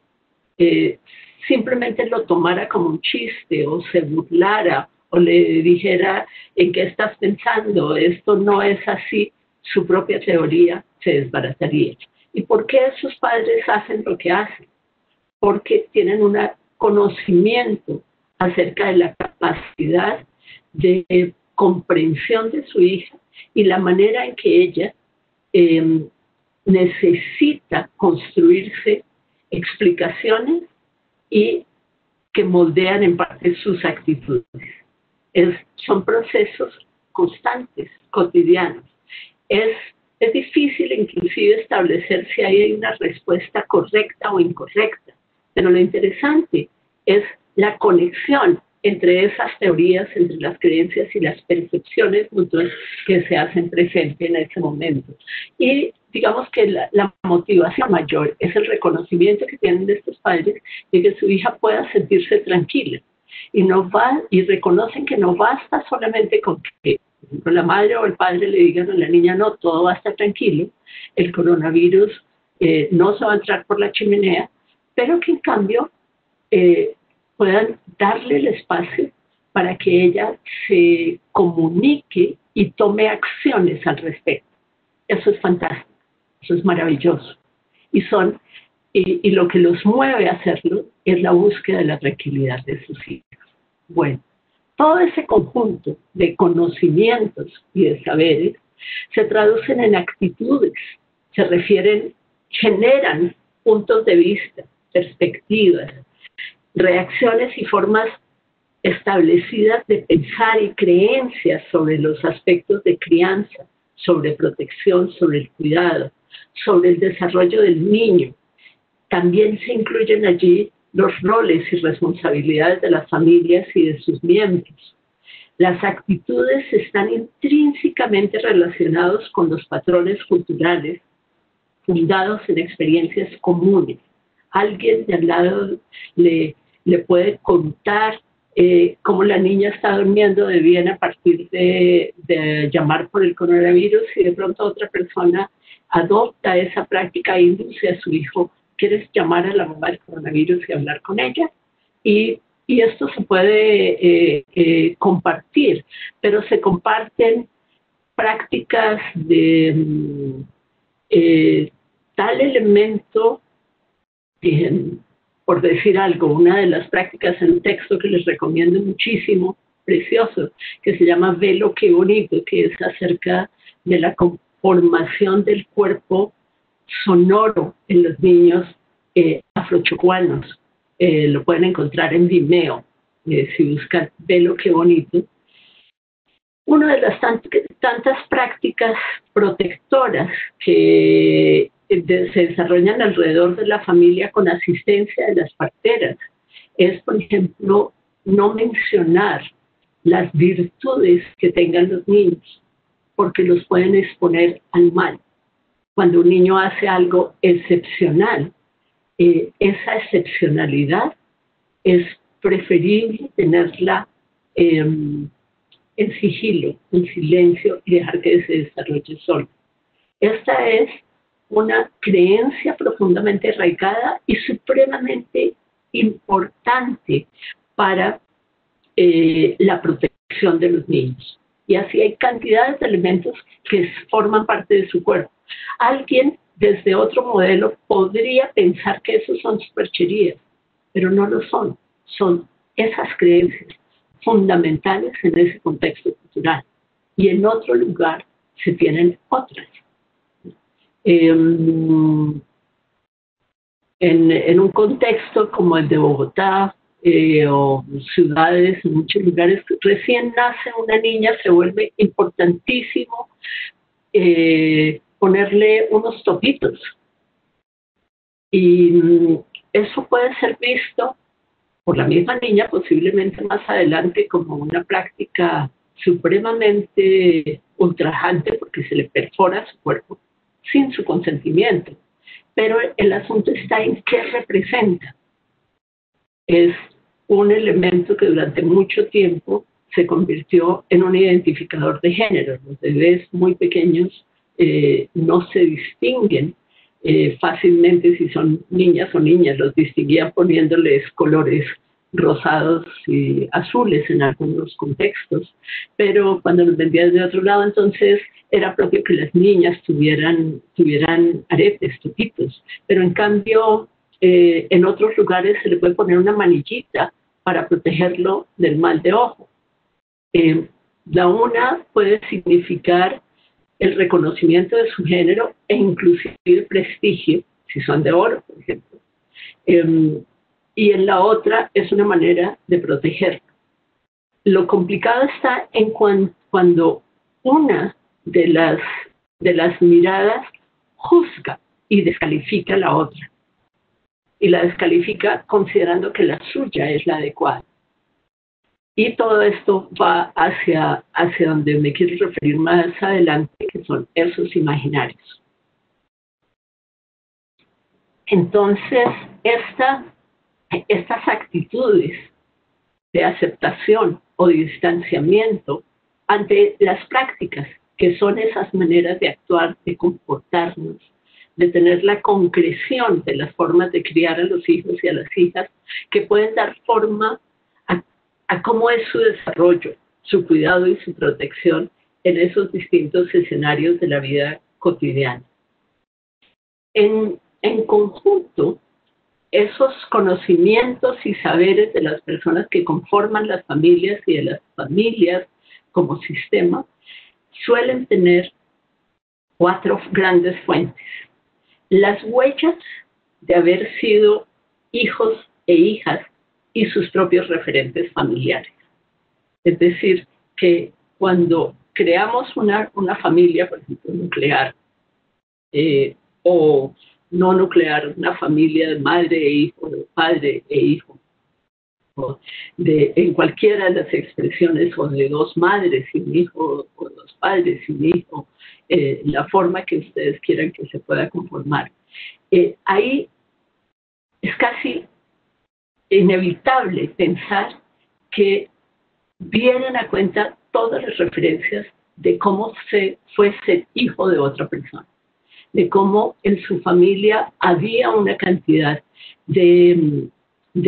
eh, simplemente lo tomara como un chiste o se burlara o le dijera en qué estás pensando, esto no es así, su propia teoría se desbarataría. ¿Y por qué sus padres hacen lo que hacen? Porque tienen un conocimiento acerca de la capacidad de comprensión de su hija y la manera en que ella em, necesita construirse explicaciones y que moldean en parte sus actitudes. son procesos constantes, cotidianos. Es, es difícil inclusive establecer si hay una respuesta correcta o incorrecta, pero lo interesante es la conexión entre esas teorías, entre las creencias y las percepciones mutuas que se hacen presentes en ese momento. Y digamos que la, motivación mayor es el reconocimiento que tienen de estos padres de que su hija pueda sentirse tranquila y no va y reconocen que no basta solamente con que la madre o el padre le digan a la niña no todo va a estar tranquilo el coronavirus eh, no se va a entrar por la chimenea pero que en cambio eh, puedan darle el espacio para que ella se comunique y tome acciones al respecto. Eso es fantástico, eso es maravilloso. Y son y, lo que los mueve a hacerlo es la búsqueda de la tranquilidad de sus hijos. Bueno, todo ese conjunto de conocimientos y de saberes se traducen en actitudes, se refieren, generan puntos de vista, perspectivas, reacciones y formas establecidas de pensar y creencias sobre los aspectos de crianza, sobre protección, sobre el cuidado, sobre el desarrollo del niño. También se incluyen allí los roles y responsabilidades de las familias y de sus miembros. Las actitudes están intrínsecamente relacionados con los patrones culturales fundados en experiencias comunes. Alguien de al lado le le puede contar eh, cómo la niña está durmiendo de bien a partir de, llamar por el coronavirus y de pronto otra persona adopta esa práctica e induce a su hijo, ¿quieres llamar a la mamá del coronavirus y hablar con ella? Y, esto se puede eh, eh, compartir, pero se comparten prácticas de mm, tal elemento por decir algo, una de las prácticas en un texto que les recomiendo muchísimo, precioso, que se llama Velo qué bonito, que es acerca de la conformación del cuerpo sonoro en los niños eh, afrochocuanos. Eh, lo pueden encontrar en Vimeo, eh, si buscan Velo qué bonito. Una de las tantas prácticas protectoras que se desarrollan alrededor de la familia con asistencia de las parteras es, por ejemplo, no mencionar las virtudes que tengan los niños, porque los pueden exponer al mal. Cuando un niño hace algo excepcional, eh, esa excepcionalidad es preferible tenerla em, en sigilo, en silencio y dejar que se desarrolle solo. Esta es una creencia profundamente arraigada y supremamente importante para eh, la protección de los niños. Y así hay cantidades de elementos que forman parte de su cuerpo. Alguien desde otro modelo podría pensar que esos son supercherías, pero no lo son. Son esas creencias fundamentales en ese contexto cultural. Y en otro lugar se tienen otras. Em, en, un contexto como el de Bogotá eh, o ciudades, en muchos lugares, recién nace una niña, se vuelve importantísimo eh, ponerle unos topitos. Y mm, eso puede ser visto por la misma niña, posiblemente más adelante, como una práctica supremamente ultrajante porque se le perfora su cuerpo sin su consentimiento. Pero el asunto está en qué representa. Es un elemento que durante mucho tiempo se convirtió en un identificador de género. Los bebés muy pequeños eh, no se distinguen eh, fácilmente si son niñas o niñas, los distinguían poniéndoles colores rosados y azules en algunos contextos, pero cuando los vendían de otro lado, entonces era propio que las niñas tuvieran, tuvieran aretes, tupitos, pero en cambio eh, en otros lugares se le puede poner una manillita para protegerlo del mal de ojo. Eh, la una puede significar el reconocimiento de su género e inclusive el prestigio, si son de oro, por ejemplo. Em, y en la otra es una manera de protegerlo. Lo complicado está en cuando una de las, de las miradas juzga y descalifica a la otra. Y la descalifica considerando que la suya es la adecuada. Y todo esto va hacia, hacia donde me quiero referir más adelante, que son esos imaginarios. Entonces, esta estas actitudes de aceptación o distanciamiento ante las prácticas, que son esas maneras de actuar, de comportarnos, de tener la concreción de las formas de criar a los hijos y a las hijas, que pueden dar forma a, a cómo es su desarrollo, su cuidado y su protección en esos distintos escenarios de la vida cotidiana. En, en conjunto, esos conocimientos y saberes de las personas que conforman las familias y de las familias como sistema suelen tener cuatro grandes fuentes. Las huellas de haber sido hijos e hijas y sus propios referentes familiares. Es decir, que cuando creamos una, una familia, por ejemplo, nuclear, eh, o no nuclear, una familia de madre e hijo, de padre e hijo, de, en cualquiera de las expresiones, o de dos madres y un hijo, o dos padres y un hijo, eh, la forma que ustedes quieran que se pueda conformar. Eh, ahí es casi inevitable pensar que vienen a cuenta todas las referencias de cómo se fue ser hijo de otra persona de cómo en su familia había una cantidad de,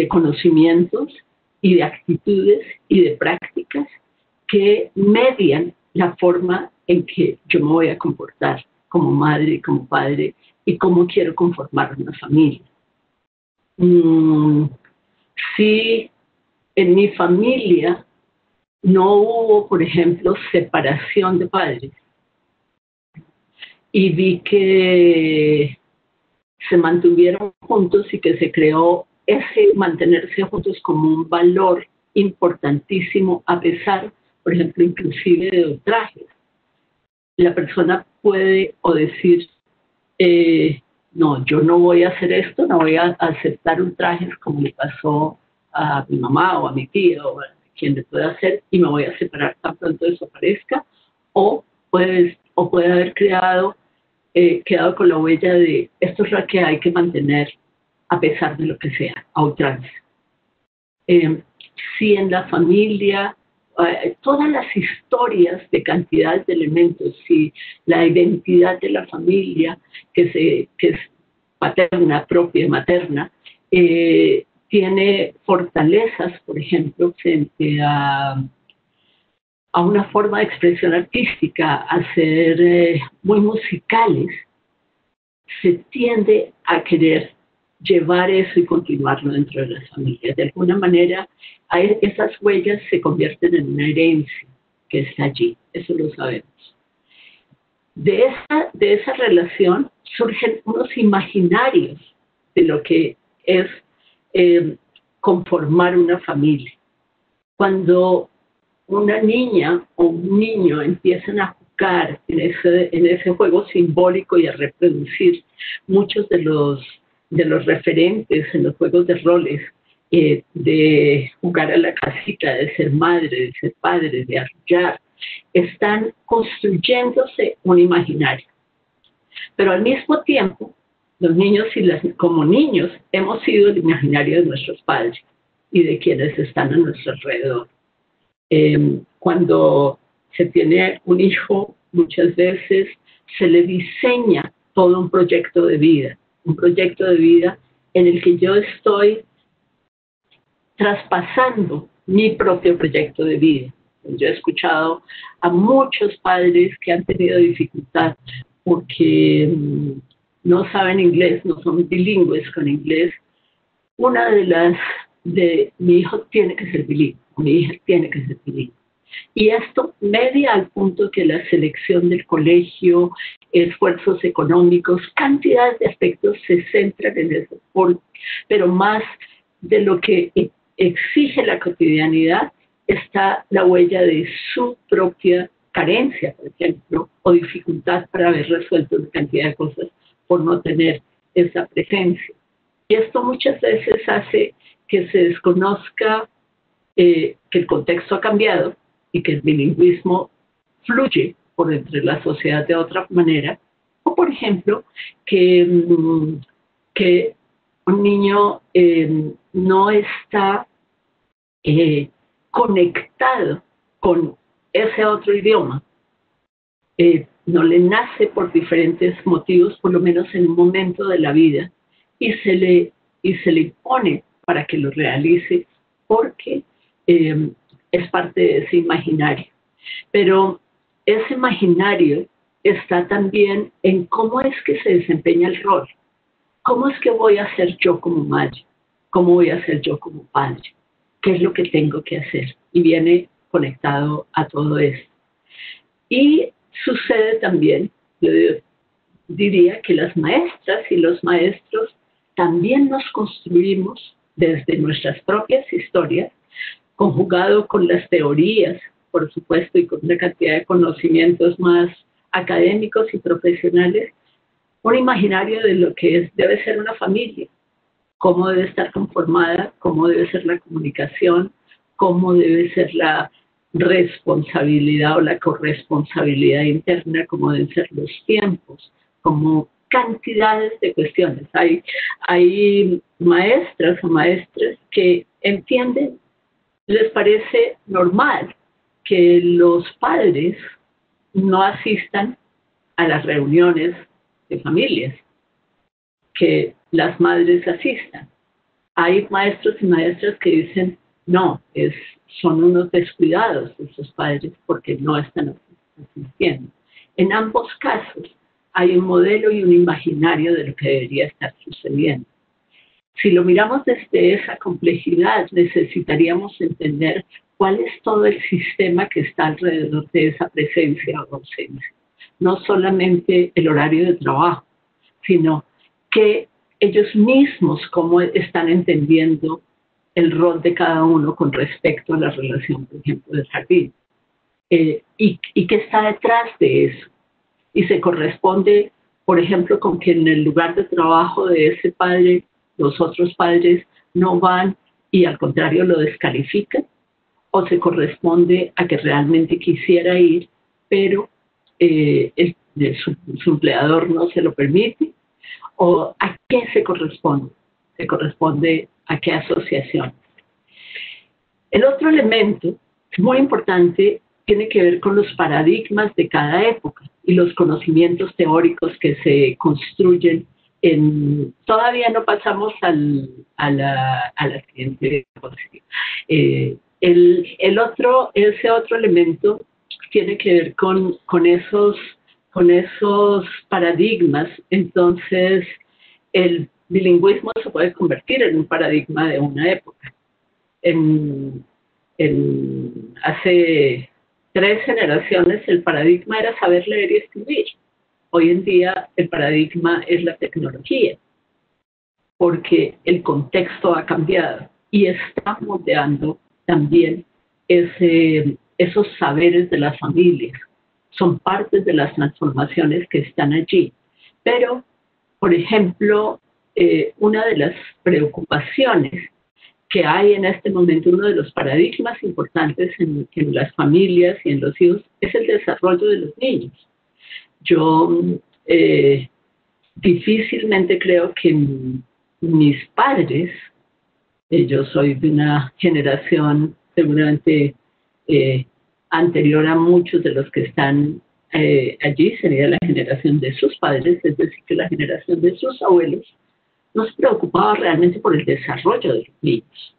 conocimientos y de actitudes y de prácticas que median la forma en que yo me voy a comportar como madre como padre y cómo quiero conformar una familia. Mm, si en mi familia no hubo, por ejemplo, separación de padres, y vi que se mantuvieron juntos y que se creó ese mantenerse juntos como un valor importantísimo a pesar, por ejemplo, inclusive de ultrajes. La persona puede o decir, eh, no, yo no voy a hacer esto, no voy a aceptar ultrajes como le pasó a mi mamá o a mi tío o a quien le pueda hacer y me voy a separar tan pronto eso aparezca, o puede o puede haber creado, eh, quedado con la huella de esto es lo que hay que mantener a pesar de lo que sea, a ultranza. Eh, si en la familia, eh, todas las historias de cantidad de elementos, si la identidad de la familia, que, se, que es paterna, propia, materna, tiene fortalezas, por ejemplo, frente a a una forma de expresión artística, a ser eh, muy musicales, se tiende a querer llevar eso y continuarlo dentro de las familias. De alguna manera, esas huellas se convierten en una herencia que está allí, eso lo sabemos. De esa, de esa relación surgen unos imaginarios de lo que es eh, conformar una familia. Cuando una niña o un niño empiezan a jugar en ese, juego simbólico y a reproducir muchos de los, referentes en los juegos de roles, eh, de jugar a la casita, de ser madre, de ser padre, de arrullar, están construyéndose un imaginario. Pero al mismo tiempo, los niños y como niños hemos sido el imaginario de nuestros padres y de quienes están a nuestro alrededor. Em, cuando se tiene un hijo, muchas veces se le diseña todo un proyecto de vida, un proyecto de vida en el que yo estoy traspasando mi propio proyecto de vida. Yo he escuchado a muchos padres que han tenido dificultad porque mm, no saben inglés, no son bilingües con inglés. Una de las de mi hijo tiene que ser bilingüe, mi hija tiene que ser bilingüe. Y esto media al punto que la selección del colegio, esfuerzos económicos, cantidad de aspectos se centran en eso, pero más de lo que exige la cotidianidad está la huella de su propia carencia, por ejemplo, o dificultad para haber resuelto una cantidad de cosas por no tener esa presencia. Y esto muchas veces hace que se desconozca eh, que el contexto ha cambiado y que el bilingüismo fluye por entre la sociedad de otra manera, o por ejemplo, que, mm, que un niño eh, no está eh, conectado con ese otro idioma. Eh, no le nace por diferentes motivos, por lo menos en un momento de la vida, y se le, y se le impone para que lo realice porque eh, es parte de ese imaginario. Pero ese imaginario está también en cómo es que se desempeña el rol. ¿Cómo es que voy a ser yo como madre? ¿Cómo voy a ser yo como padre? ¿Qué es lo que tengo que hacer? Y viene conectado a todo esto. Y sucede también, diría que las maestras y los maestros también nos construimos desde nuestras propias historias, conjugado con las teorías, por supuesto, y con una cantidad de conocimientos más académicos y profesionales, un imaginario de lo que es, debe ser una familia, cómo debe estar conformada, cómo debe ser la comunicación, cómo debe ser la responsabilidad o la corresponsabilidad interna, cómo deben ser los tiempos, como cantidades de cuestiones. Hay, hay maestras o maestras que entienden, les parece normal que los padres no asistan a las reuniones de familias, que las madres asistan. Hay maestros y maestras que dicen, no, es, son unos descuidados esos padres porque no están asistiendo. En ambos casos hay un modelo y un imaginario de lo que debería estar sucediendo. Si lo miramos desde esa complejidad, necesitaríamos entender cuál es todo el sistema que está alrededor de esa presencia o ausencia. No solamente el horario de trabajo, sino que ellos mismos cómo están entendiendo el rol de cada uno con respecto a la relación, por ejemplo, del jardín. Eh, y, y qué está detrás de eso. Y se corresponde, por ejemplo, con que en el lugar de trabajo de ese padre, los otros padres no van y al contrario lo descalifican, o se corresponde a que realmente quisiera ir, pero eh, el, su, su empleador no se lo permite, o a qué se corresponde. Se corresponde a qué asociación. El otro elemento muy importante tiene que ver con los paradigmas de cada época y los conocimientos teóricos que se construyen en, todavía no pasamos al, a, la, a la siguiente eh, el, el, otro, ese otro elemento tiene que ver con, con, esos, con esos paradigmas. Entonces, el bilingüismo se puede convertir en un paradigma de una época. En, en, hace tres generaciones el paradigma era saber leer y escribir. Hoy en día el paradigma es la tecnología, porque el contexto ha cambiado y está moldeando también ese, esos saberes de las familias. Son partes de las transformaciones que están allí. Pero, por ejemplo, eh, una de las preocupaciones que hay en este momento, uno de los paradigmas importantes en, las familias y en los hijos, es el desarrollo de los niños. Yo eh, difícilmente creo que mis padres, eh, yo soy de una generación seguramente anterior a muchos de los que están allí, sería la generación de sus padres, es decir, que la generación de sus abuelos, no se preocupaba realmente por el desarrollo de los niños.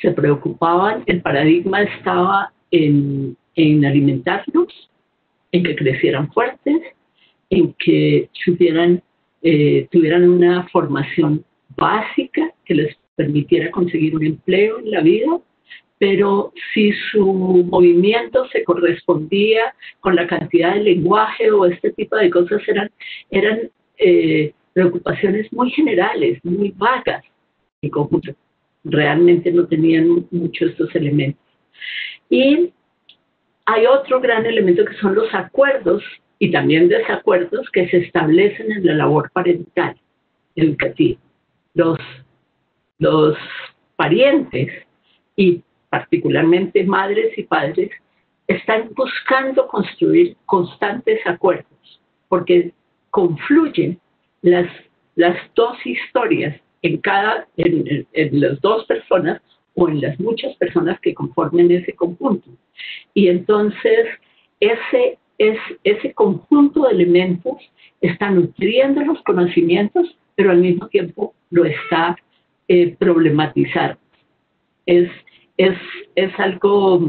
Se preocupaban, el paradigma estaba en, en alimentarlos, en que crecieran fuertes, en que tuvieran, eh, tuvieran una formación básica que les permitiera conseguir un empleo en la vida, pero si su movimiento se correspondía con la cantidad de lenguaje o este tipo de cosas, eran, eran eh, preocupaciones muy generales, muy vagas en conjunto. Realmente no tenían mucho estos elementos. Y hay otro gran elemento que son los acuerdos y también desacuerdos que se establecen en la labor parental educativa. Los, los parientes y particularmente madres y padres están buscando construir constantes acuerdos porque confluyen las, las dos historias en cada, en, las dos personas o en las muchas personas que conformen ese conjunto. Y entonces ese, es, ese conjunto de elementos está nutriendo los conocimientos, pero al mismo tiempo lo está eh, problematizando. Es, es, es algo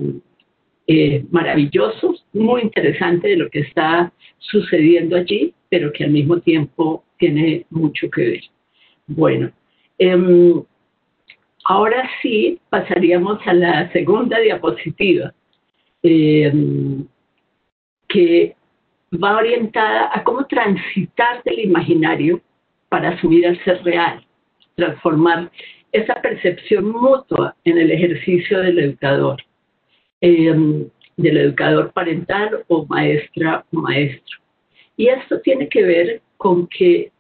eh, maravilloso, muy interesante de lo que está sucediendo allí, pero que al mismo tiempo tiene mucho que ver. Bueno, em, ahora sí pasaríamos a la segunda diapositiva, em, que va orientada a cómo transitar del imaginario para asumir el ser real, transformar esa percepción mutua en el ejercicio del educador, em, del educador parental o maestra o maestro. Y esto tiene que ver con que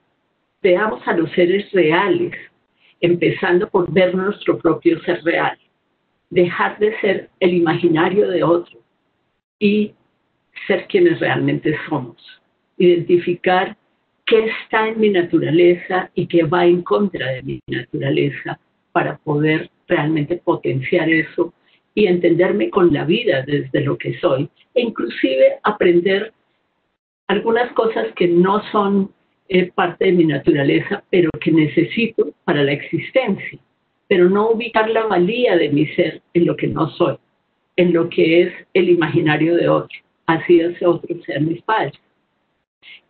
veamos a los seres reales, empezando por ver nuestro propio ser real, dejar de ser el imaginario de otro y ser quienes realmente somos, identificar qué está en mi naturaleza y qué va en contra de mi naturaleza para poder realmente potenciar eso y entenderme con la vida desde lo que soy e inclusive aprender algunas cosas que no son eh, parte de mi naturaleza, pero que necesito para la existencia, pero no ubicar la valía de mi ser en lo que no soy, en lo que es el imaginario de otro, así es otro ser mis padres.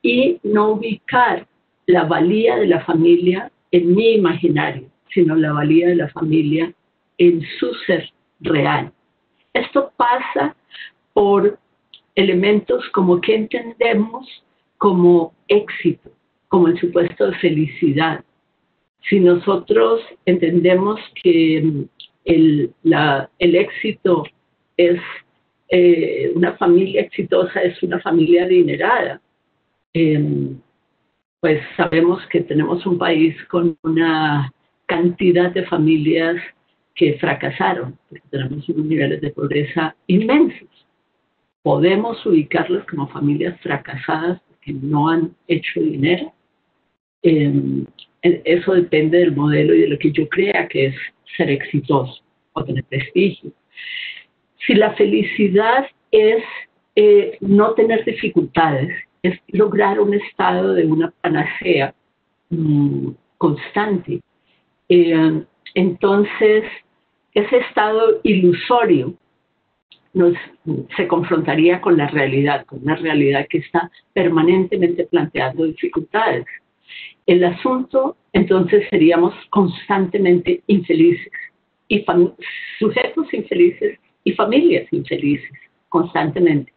Y no ubicar la valía de la familia en mi imaginario, sino la valía de la familia en su ser real. Esto pasa por elementos como que entendemos como éxito, como el supuesto de felicidad. Si nosotros entendemos que mm, el, éxito es eh, una familia exitosa, es una familia adinerada, em, pues sabemos que tenemos un país con una cantidad de familias que fracasaron, porque tenemos unos niveles de pobreza inmensos podemos ubicarlas como familias fracasadas que no han hecho dinero. Em, eso depende del modelo y de lo que yo crea que es ser exitoso o tener prestigio. Si la felicidad es eh, no tener dificultades, es lograr un estado de una panacea mm, constante, eh, entonces ese estado ilusorio nos, se confrontaría con la realidad, con una realidad que está permanentemente planteando dificultades. El asunto, entonces seríamos constantemente infelices y sujetos infelices y familias infelices constantemente.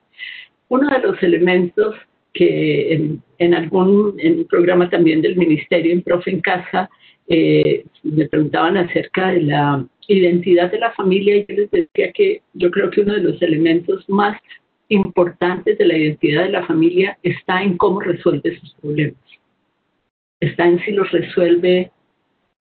Uno de los elementos que en, algún en programa también del Ministerio en Profe en Casa eh, me preguntaban acerca de la identidad de la familia y yo les decía que yo creo que uno de los elementos más importantes de la identidad de la familia está en cómo resuelve sus problemas. Está en si los resuelve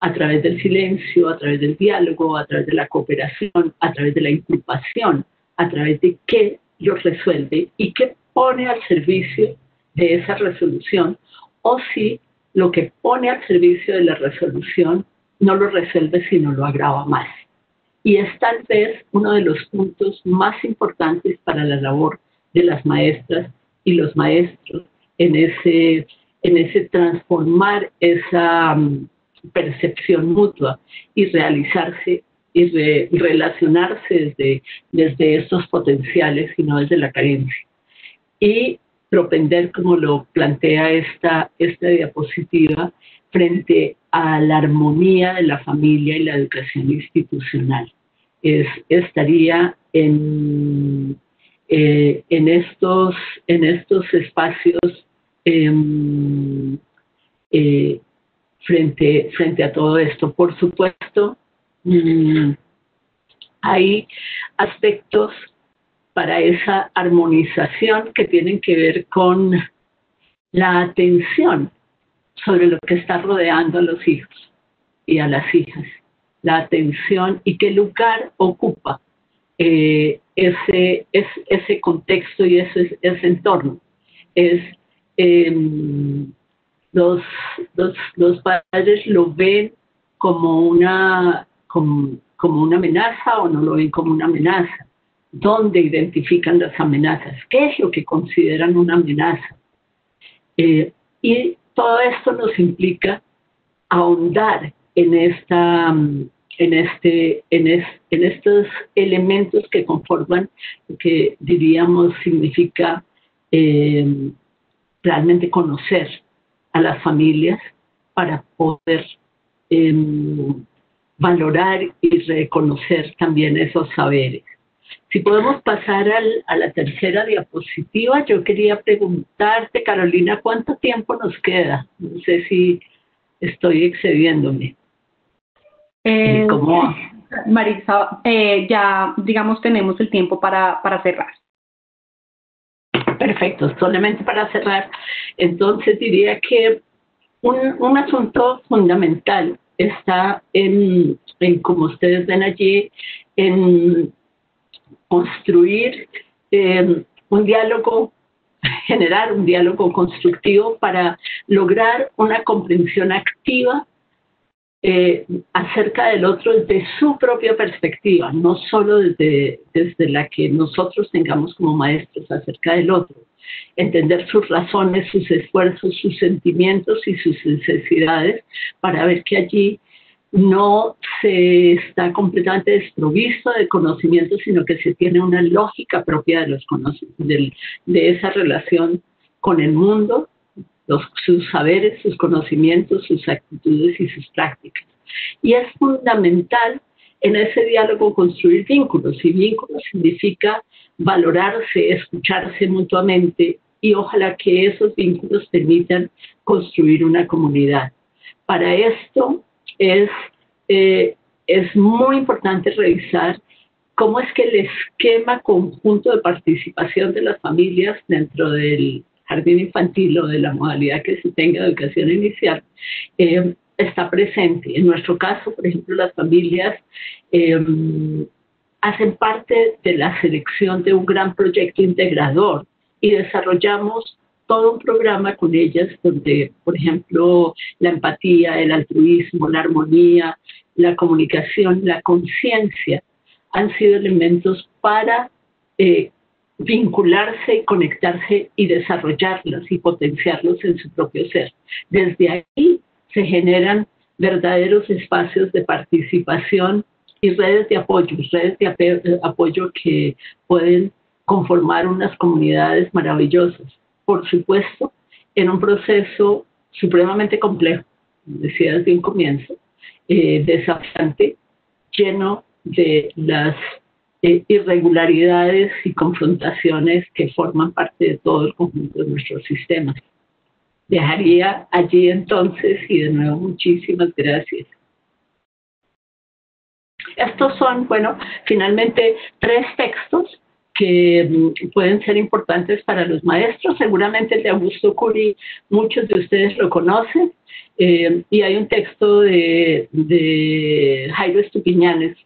a través del silencio, a través del diálogo, a través de la cooperación, a través de la inculpación, a través de qué los resuelve y qué pone al servicio de esa resolución, o si lo que pone al servicio de la resolución no lo resuelve, sino lo agrava más. Y es tal vez uno de los puntos más importantes para la labor de las maestras y los maestros en ese, en ese transformar esa mm, percepción mutua y realizarse y relacionarse desde, desde estos potenciales y no desde la carencia. Y propender, como lo plantea esta, esta diapositiva, frente a la armonía de la familia y la educación institucional. Es, estaría en, eh, en, estos, en estos espacios em, eh, frente, frente a todo esto. Por supuesto, mm, hay aspectos para esa armonización que tienen que ver con la atención sobre lo que está rodeando a los hijos y a las hijas, la atención y qué lugar ocupa eh, ese, ese contexto y ese, ese entorno. Es, em, los, los, padres lo ven como una, como, como una amenaza o no lo ven como una amenaza. ¿Dónde identifican las amenazas? ¿Qué es lo que consideran una amenaza? Eh, y todo esto nos implica ahondar en, esta, en, este, en, en estos elementos que conforman lo que diríamos significa eh, realmente conocer a las familias para poder em, valorar y reconocer también esos saberes. Si podemos pasar a la tercera diapositiva, yo quería preguntarte, Carolina, ¿cuánto tiempo nos queda? No sé si estoy excediéndome. Eh, ¿Cómo? Marisa, eh, ya digamos tenemos el tiempo para, para cerrar. Perfecto, solamente para cerrar, entonces diría que un, un asunto fundamental está en, en, como ustedes ven allí, en construir eh, un diálogo, generar un diálogo constructivo para lograr una comprensión activa eh, acerca del otro desde su propia perspectiva, no solo desde, desde la que nosotros tengamos como maestros acerca del otro. Entender sus razones, sus esfuerzos, sus sentimientos y sus necesidades para ver que allí no se está completamente desprovisto de conocimiento, sino que se tiene una lógica propia de, los de, de esa relación con el mundo, sus saberes, sus conocimientos, sus actitudes y sus prácticas. Y es fundamental en ese diálogo construir vínculos, y vínculos significa valorarse, escucharse mutuamente y ojalá que esos vínculos permitan construir una comunidad. Para esto es, eh, es muy importante revisar cómo es que el esquema conjunto de participación de las familias dentro del jardín infantil o de la modalidad que se tenga de educación inicial eh, está presente. En nuestro caso, por ejemplo, las familias eh, hacen parte de la selección de un gran proyecto integrador y desarrollamos todo un programa con ellas donde, por ejemplo, la empatía, el altruismo, la armonía, la comunicación, la conciencia han sido elementos para eh, vincularse conectarse y desarrollarlos y potenciarlos en su propio ser. Desde ahí se generan verdaderos espacios de participación y redes de apoyo, redes de apoyo que pueden conformar unas comunidades maravillosas por supuesto, en un proceso supremamente complejo, decía desde un comienzo, eh, desafiante, lleno de las eh, irregularidades y confrontaciones que forman parte de todo el conjunto de nuestros sistemas. Dejaría allí entonces y de nuevo muchísimas gracias. Estos son, bueno, finalmente tres textos que mm, pueden ser importantes para los maestros. Seguramente el de Augusto Curi, muchos de ustedes lo conocen. Eh, y hay un texto de, de Jairo Estupiñanes,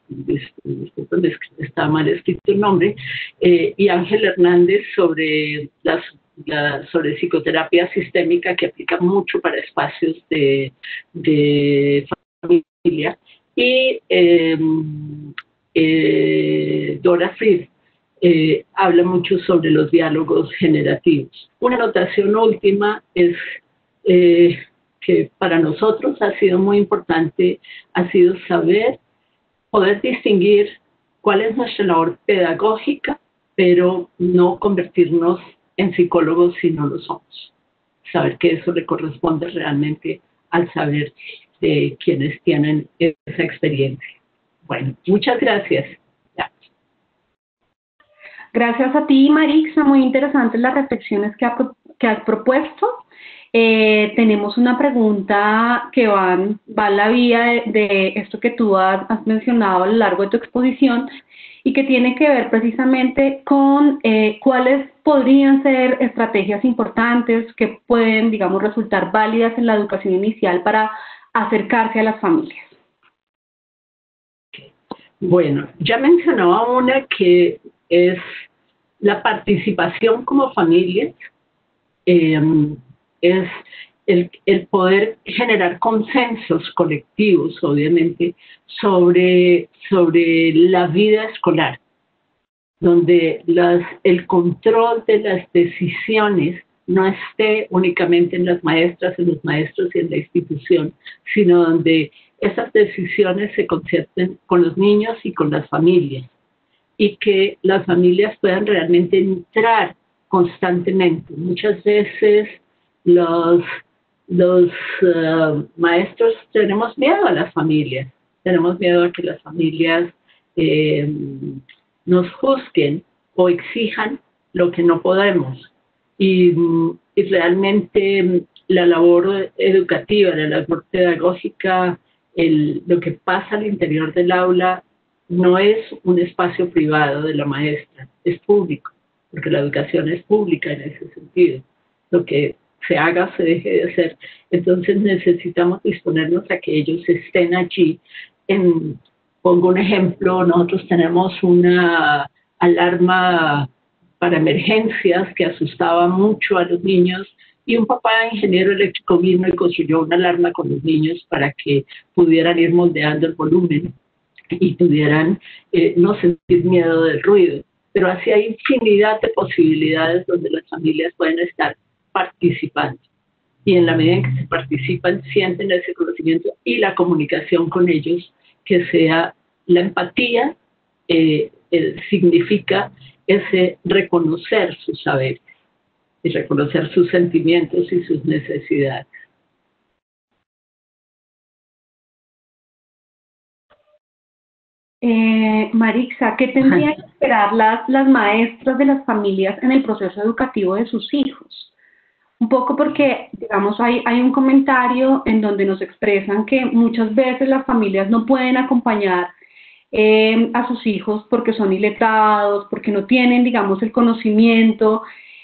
está mal escrito el nombre, eh, y Ángel Hernández sobre, la, sobre psicoterapia sistémica que aplica mucho para espacios de, de familia. Y eh, Dora Fried eh, habla mucho sobre los diálogos generativos. Una anotación última es eh, que para nosotros ha sido muy importante, ha sido saber, poder distinguir cuál es nuestra labor pedagógica, pero no convertirnos en psicólogos si no lo somos. Saber que eso le corresponde realmente al saber de quienes tienen esa experiencia. Bueno, muchas gracias. Gracias a ti, Marixa. Muy interesantes las reflexiones que, has propuesto. Eh, tenemos una pregunta que va, va a la vía de, esto que tú has, mencionado a lo largo de tu exposición y que tiene que ver precisamente con eh, cuáles podrían ser estrategias importantes que pueden, digamos, resultar válidas en la educación inicial para acercarse a las familias. Bueno, ya mencionaba una que es la participación como familia, em, es el, poder generar consensos colectivos, obviamente, sobre, sobre la vida escolar, donde las, el control de las decisiones no esté únicamente en las maestras, en los maestros y en la institución, sino donde esas decisiones se concierten con los niños y con las familias y que las familias puedan realmente entrar constantemente. Muchas veces los, los eh, maestros tenemos miedo a las familias, tenemos miedo a que las familias eh, nos juzguen o exijan lo que no podemos. Y, y, realmente la labor educativa, la labor pedagógica, el, lo que pasa al interior del aula no es un espacio privado de la maestra, es público, porque la educación es pública en ese sentido. Lo que se haga, se deje de hacer. Entonces necesitamos disponernos a que ellos estén allí. Pongo un ejemplo, nosotros tenemos una alarma para emergencias que asustaba mucho a los niños y un papá ingeniero eléctrico vino y construyó una alarma con los niños para que pudieran ir moldeando el volumen y pudieran eh, no sentir miedo del ruido. Pero así hay infinidad de posibilidades donde las familias pueden estar participando. Y en la medida en que se participan, sienten ese conocimiento y la comunicación con ellos, que sea la empatía, eh, eh, significa ese reconocer sus saberes y reconocer sus sentimientos y sus necesidades. Eh, Marixa, ¿qué [LAUGHS] tendrían que esperar las, las maestras de las familias en el proceso educativo de sus hijos? Un poco porque, digamos, hay, hay un comentario en donde nos expresan que muchas veces las familias no pueden acompañar eh, a sus hijos porque son iletrados, porque no tienen, digamos, el conocimiento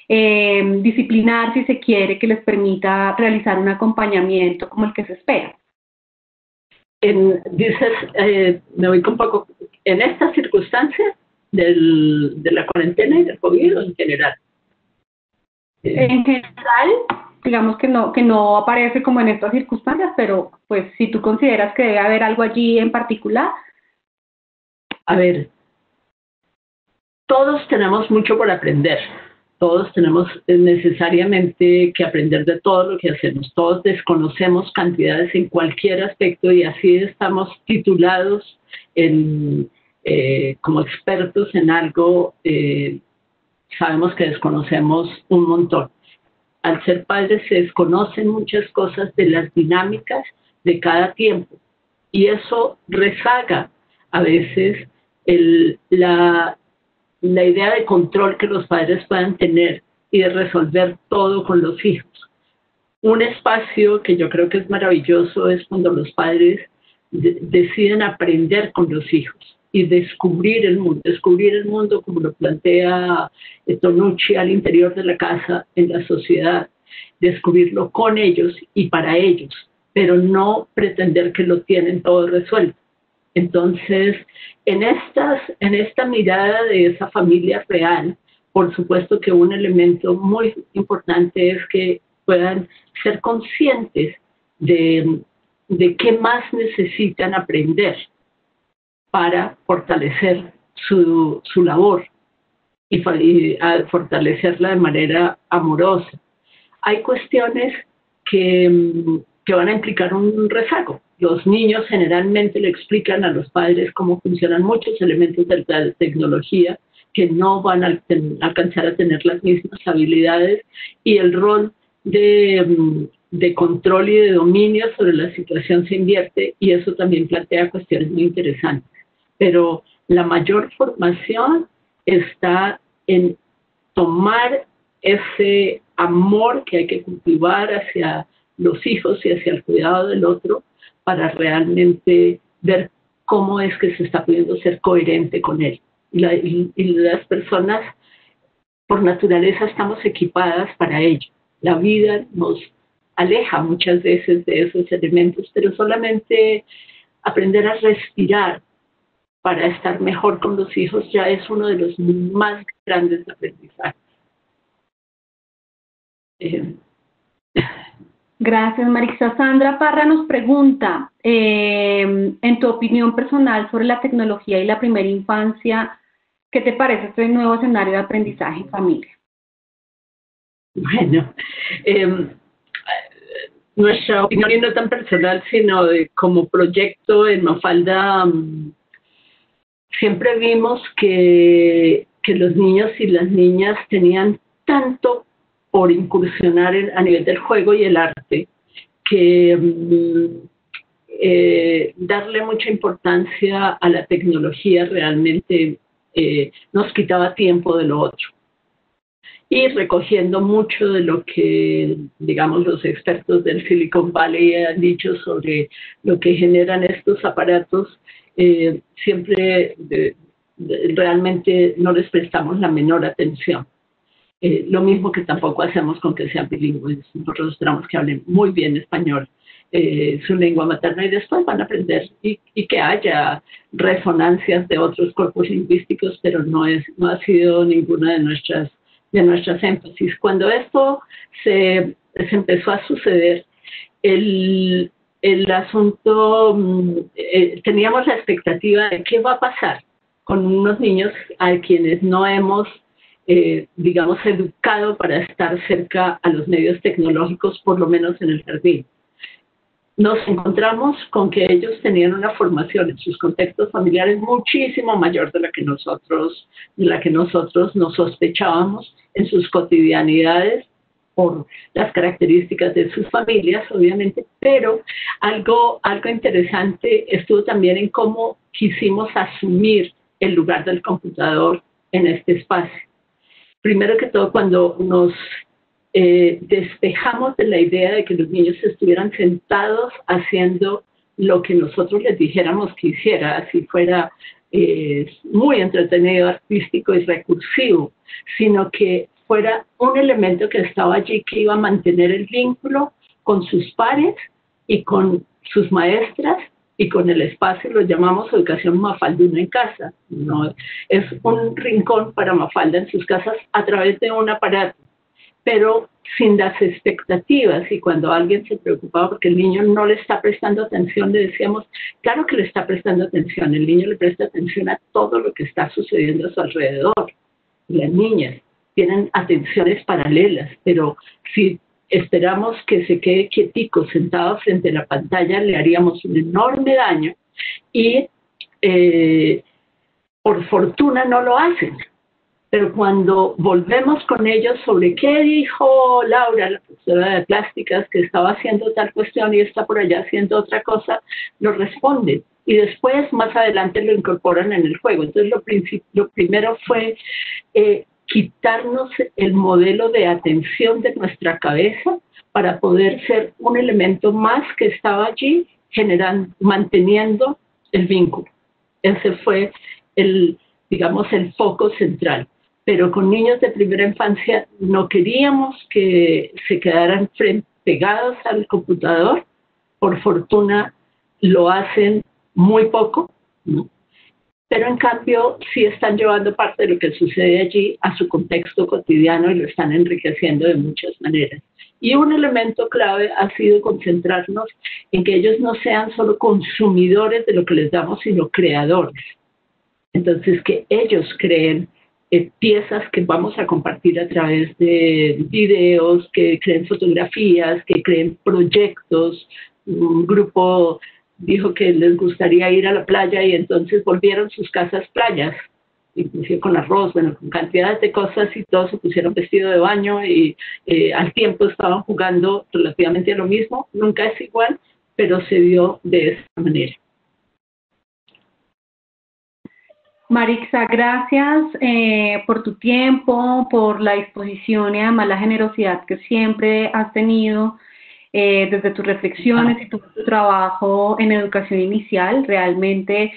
eh, disciplinar, si se quiere, que les permita realizar un acompañamiento como el que se espera en, dices, eh, me voy un poco, en esta circunstancia del, de la cuarentena y del COVID o en general. En general, digamos que no, que no aparece como en estas circunstancias, pero pues si tú consideras que debe haber algo allí en particular. A ver, todos tenemos mucho por aprender todos tenemos necesariamente que aprender de todo lo que hacemos. Todos desconocemos cantidades en cualquier aspecto y así estamos titulados eh, como expertos en algo. Eh, sabemos que desconocemos un montón. al ser padres se desconocen muchas cosas de las dinámicas de cada tiempo y eso rezaga a veces la, la idea de control que los padres puedan tener y de resolver todo con los hijos. Un espacio que yo creo que es maravilloso es cuando los padres deciden aprender con los hijos y descubrir el mundo, descubrir el mundo como lo plantea Tonucci al interior de la casa, en la sociedad, descubrirlo con ellos y para ellos, pero no pretender que lo tienen todo resuelto. Entonces, en, estas, en esta mirada de esa familia real, por supuesto que un elemento muy importante es que puedan ser conscientes de, de qué más necesitan aprender para fortalecer su, su labor y, y fortalecerla de manera amorosa. Hay cuestiones que, que van a implicar un rezago. Los niños generalmente le explican a los padres cómo funcionan muchos elementos de la tecnología que no van a alcanzar a tener las mismas habilidades y el rol de, de control y de dominio sobre la situación se invierte y eso también plantea cuestiones muy interesantes. Pero la mayor formación está en tomar ese amor que hay que cultivar hacia los hijos y hacia el cuidado del otro para realmente ver cómo es que se está pudiendo ser coherente con él. Y, las personas, por naturaleza, estamos equipadas para ello. La vida nos aleja muchas veces de esos elementos, pero solamente aprender a respirar para estar mejor con los hijos ya es uno de los más grandes aprendizajes. Eh, Gracias, Marisa. Sandra Parra nos pregunta, eh, en tu opinión personal sobre la tecnología y la primera infancia, ¿qué te parece este nuevo escenario de aprendizaje en familia? Bueno, eh, nuestra opinión no tan personal, sino de, como proyecto en Mafalda, um, siempre vimos que, que los niños y las niñas tenían tanto por incursionar a nivel del juego y el arte, que mm, eh, darle mucha importancia a la tecnología realmente eh, nos quitaba tiempo de lo otro. Y recogiendo mucho de lo que, digamos, los expertos del Silicon Valley han dicho sobre lo que generan estos aparatos, eh, siempre realmente no les prestamos la menor atención. Eh, lo mismo que tampoco hacemos con que sean bilingües. Nosotros esperamos que hablen muy bien español, eh, su lengua materna, y después van a aprender y, que haya resonancias de otros cuerpos lingüísticos, pero no, es, no ha sido ninguna de nuestras, de nuestras énfasis. Cuando esto se, se empezó a suceder, el, el asunto, mm, eh, teníamos la expectativa de qué va a pasar con unos niños a quienes no hemos eh, digamos, educado para estar cerca a los medios tecnológicos, por lo menos en el jardín. Nos encontramos con que ellos tenían una formación en sus contextos familiares muchísimo mayor de la que nosotros, de la que nosotros nos sospechábamos en sus cotidianidades por las características de sus familias, obviamente, pero algo, algo interesante estuvo también en cómo quisimos asumir el lugar del computador en este espacio primero que todo, cuando nos eh, despejamos de la idea de que los niños estuvieran sentados haciendo lo que nosotros les dijéramos que hiciera, así fuera eh, muy entretenido, artístico y recursivo, sino que fuera un elemento que estaba allí que iba a mantener el vínculo con sus pares y con sus maestras y con el espacio lo llamamos educación mafalduna en casa. ¿no? Es un rincón para Mafalda en sus casas a través de un aparato, pero sin las expectativas. Y cuando alguien se preocupaba porque el niño no le está prestando atención, le decíamos, claro que le está prestando atención, el niño le presta atención a todo lo que está sucediendo a su alrededor. Las niñas tienen atenciones paralelas, pero si esperamos que se quede quietico sentado frente a la pantalla, le haríamos un enorme daño y eh, por fortuna no lo hacen. pero cuando volvemos con ellos sobre qué dijo Laura, la profesora de plásticas, que estaba haciendo tal cuestión y está por allá haciendo otra cosa, lo responden y después más adelante lo incorporan en el juego. Entonces lo, lo primero fue eh, quitarnos el modelo de atención de nuestra cabeza para poder ser un elemento más que estaba allí generando, manteniendo el vínculo. Ese fue el, digamos, el foco central. Pero con niños de primera infancia no queríamos que se quedaran pegados al computador. Por fortuna lo hacen muy poco, pero en cambio sí están llevando parte de lo que sucede allí a su contexto cotidiano y lo están enriqueciendo de muchas maneras. Y un elemento clave ha sido concentrarnos en que ellos no sean solo consumidores de lo que les damos, sino creadores. Entonces, que ellos creen eh, piezas que vamos a compartir a través de videos, que creen fotografías, que creen proyectos. Un grupo dijo que les gustaría ir a la playa y entonces volvieron sus casas playas inclusive con arroz, bueno, con cantidades de cosas y todos se pusieron vestido de baño y eh, al tiempo estaban jugando relativamente lo mismo, nunca es igual, pero se dio de esa manera. Marixa, gracias eh, por tu tiempo, por la disposición y además la generosidad que siempre has tenido eh, desde tus reflexiones y tu, trabajo en educación inicial. Realmente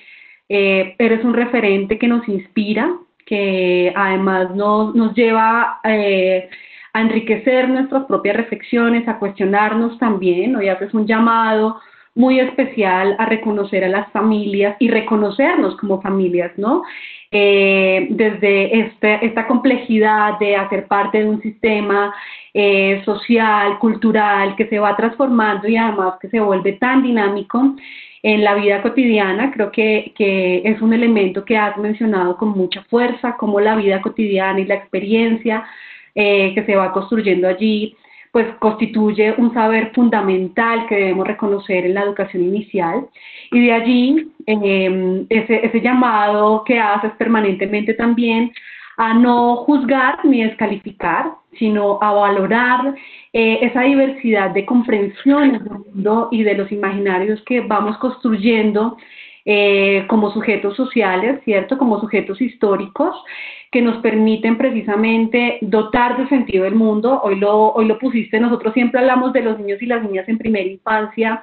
eh, eres un referente que nos inspira, que además nos, nos lleva eh, a enriquecer nuestras propias reflexiones, a cuestionarnos también. Hoy haces un llamado muy especial a reconocer a las familias y reconocernos como familias, ¿no? Eh, desde este, esta complejidad de hacer parte de un sistema eh, social, cultural, que se va transformando y además que se vuelve tan dinámico en la vida cotidiana. Creo que, que es un elemento que has mencionado con mucha fuerza, como la vida cotidiana y la experiencia eh, que se va construyendo allí, pues constituye un saber fundamental que debemos reconocer en la educación inicial. Y de allí eh, ese, ese llamado que haces permanentemente también a no juzgar ni descalificar, sino a valorar eh, esa diversidad de comprensiones del mundo y de los imaginarios que vamos construyendo eh, como sujetos sociales, ¿cierto? Como sujetos históricos que nos permiten precisamente dotar de sentido del mundo. Hoy lo, hoy lo pusiste, nosotros siempre hablamos de los niños y las niñas en primera infancia,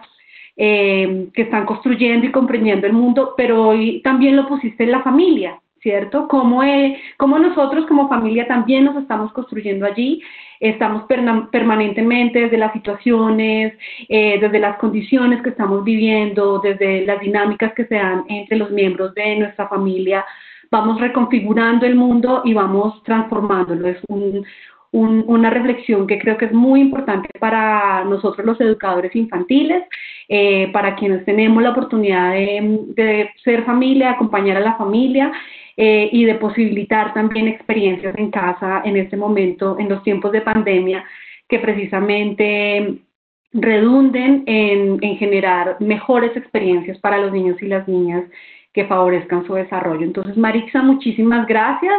eh, que están construyendo y comprendiendo el mundo, pero hoy también lo pusiste en la familia, ¿cierto? Cómo, eh, nosotros como familia también nos estamos construyendo allí, estamos permanentemente desde las situaciones, eh, desde las condiciones que estamos viviendo, desde las dinámicas que se dan entre los miembros de nuestra familia, vamos reconfigurando el mundo y vamos transformándolo. Es una reflexión que creo que es muy importante para nosotros los educadores infantiles, eh, para quienes tenemos la oportunidad de, ser familia, acompañar a la familia eh, y de posibilitar también experiencias en casa en este momento, en los tiempos de pandemia, que precisamente redunden en, en generar mejores experiencias para los niños y las niñas que favorezcan su desarrollo. Entonces, Marixa, muchísimas gracias.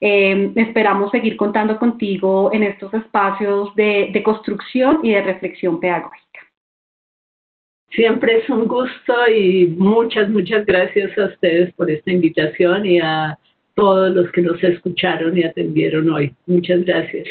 Eh, esperamos seguir contando contigo en estos espacios de, de construcción y de reflexión pedagógica. Siempre es un gusto y muchas, muchas gracias a ustedes por esta invitación y a todos los que nos escucharon y atendieron hoy. Muchas gracias.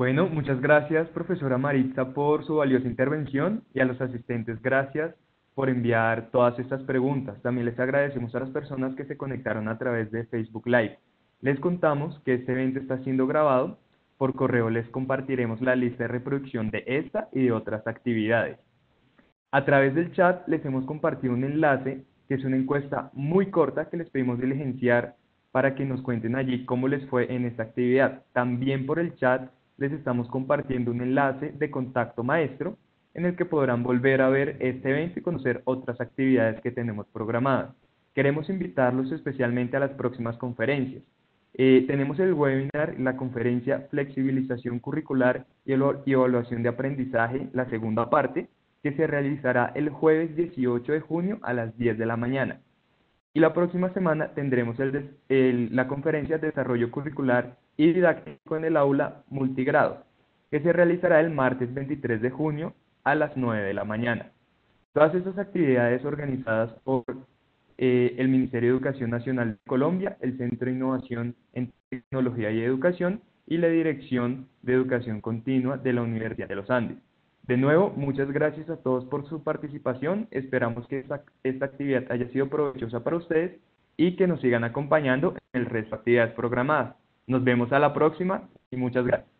Bueno, muchas gracias, profesora Maritza, por su valiosa intervención y a los asistentes, gracias por enviar todas estas preguntas. También les agradecemos a las personas que se conectaron a través de Facebook Live. Les contamos que este evento está siendo grabado por correo les compartiremos la lista de reproducción de esta y de otras actividades. A través del chat les hemos compartido un enlace que es una encuesta muy corta que les pedimos diligenciar para que nos cuenten allí cómo les fue en esta actividad. También por el chat les estamos compartiendo un enlace de contacto maestro en el que podrán volver a ver este evento y conocer otras actividades que tenemos programadas. Queremos invitarlos especialmente a las próximas conferencias. Eh, tenemos el webinar, la conferencia Flexibilización Curricular y Evaluación de Aprendizaje, la segunda parte, que se realizará el jueves 18 de junio a las 10 de la mañana. Y la próxima semana tendremos la conferencia de desarrollo curricular y didáctico en el aula multigrado, que se realizará el martes 23 de junio a las 9 de la mañana. Todas estas actividades organizadas por eh, el Ministerio de Educación Nacional de Colombia, el Centro de Innovación en Tecnología y Educación y la Dirección de Educación Continua de la Universidad de los Andes. De nuevo, muchas gracias a todos por su participación. Esperamos que esta, actividad haya sido provechosa para ustedes y que nos sigan acompañando en el resto de actividades programadas. Nos vemos a la próxima y muchas gracias.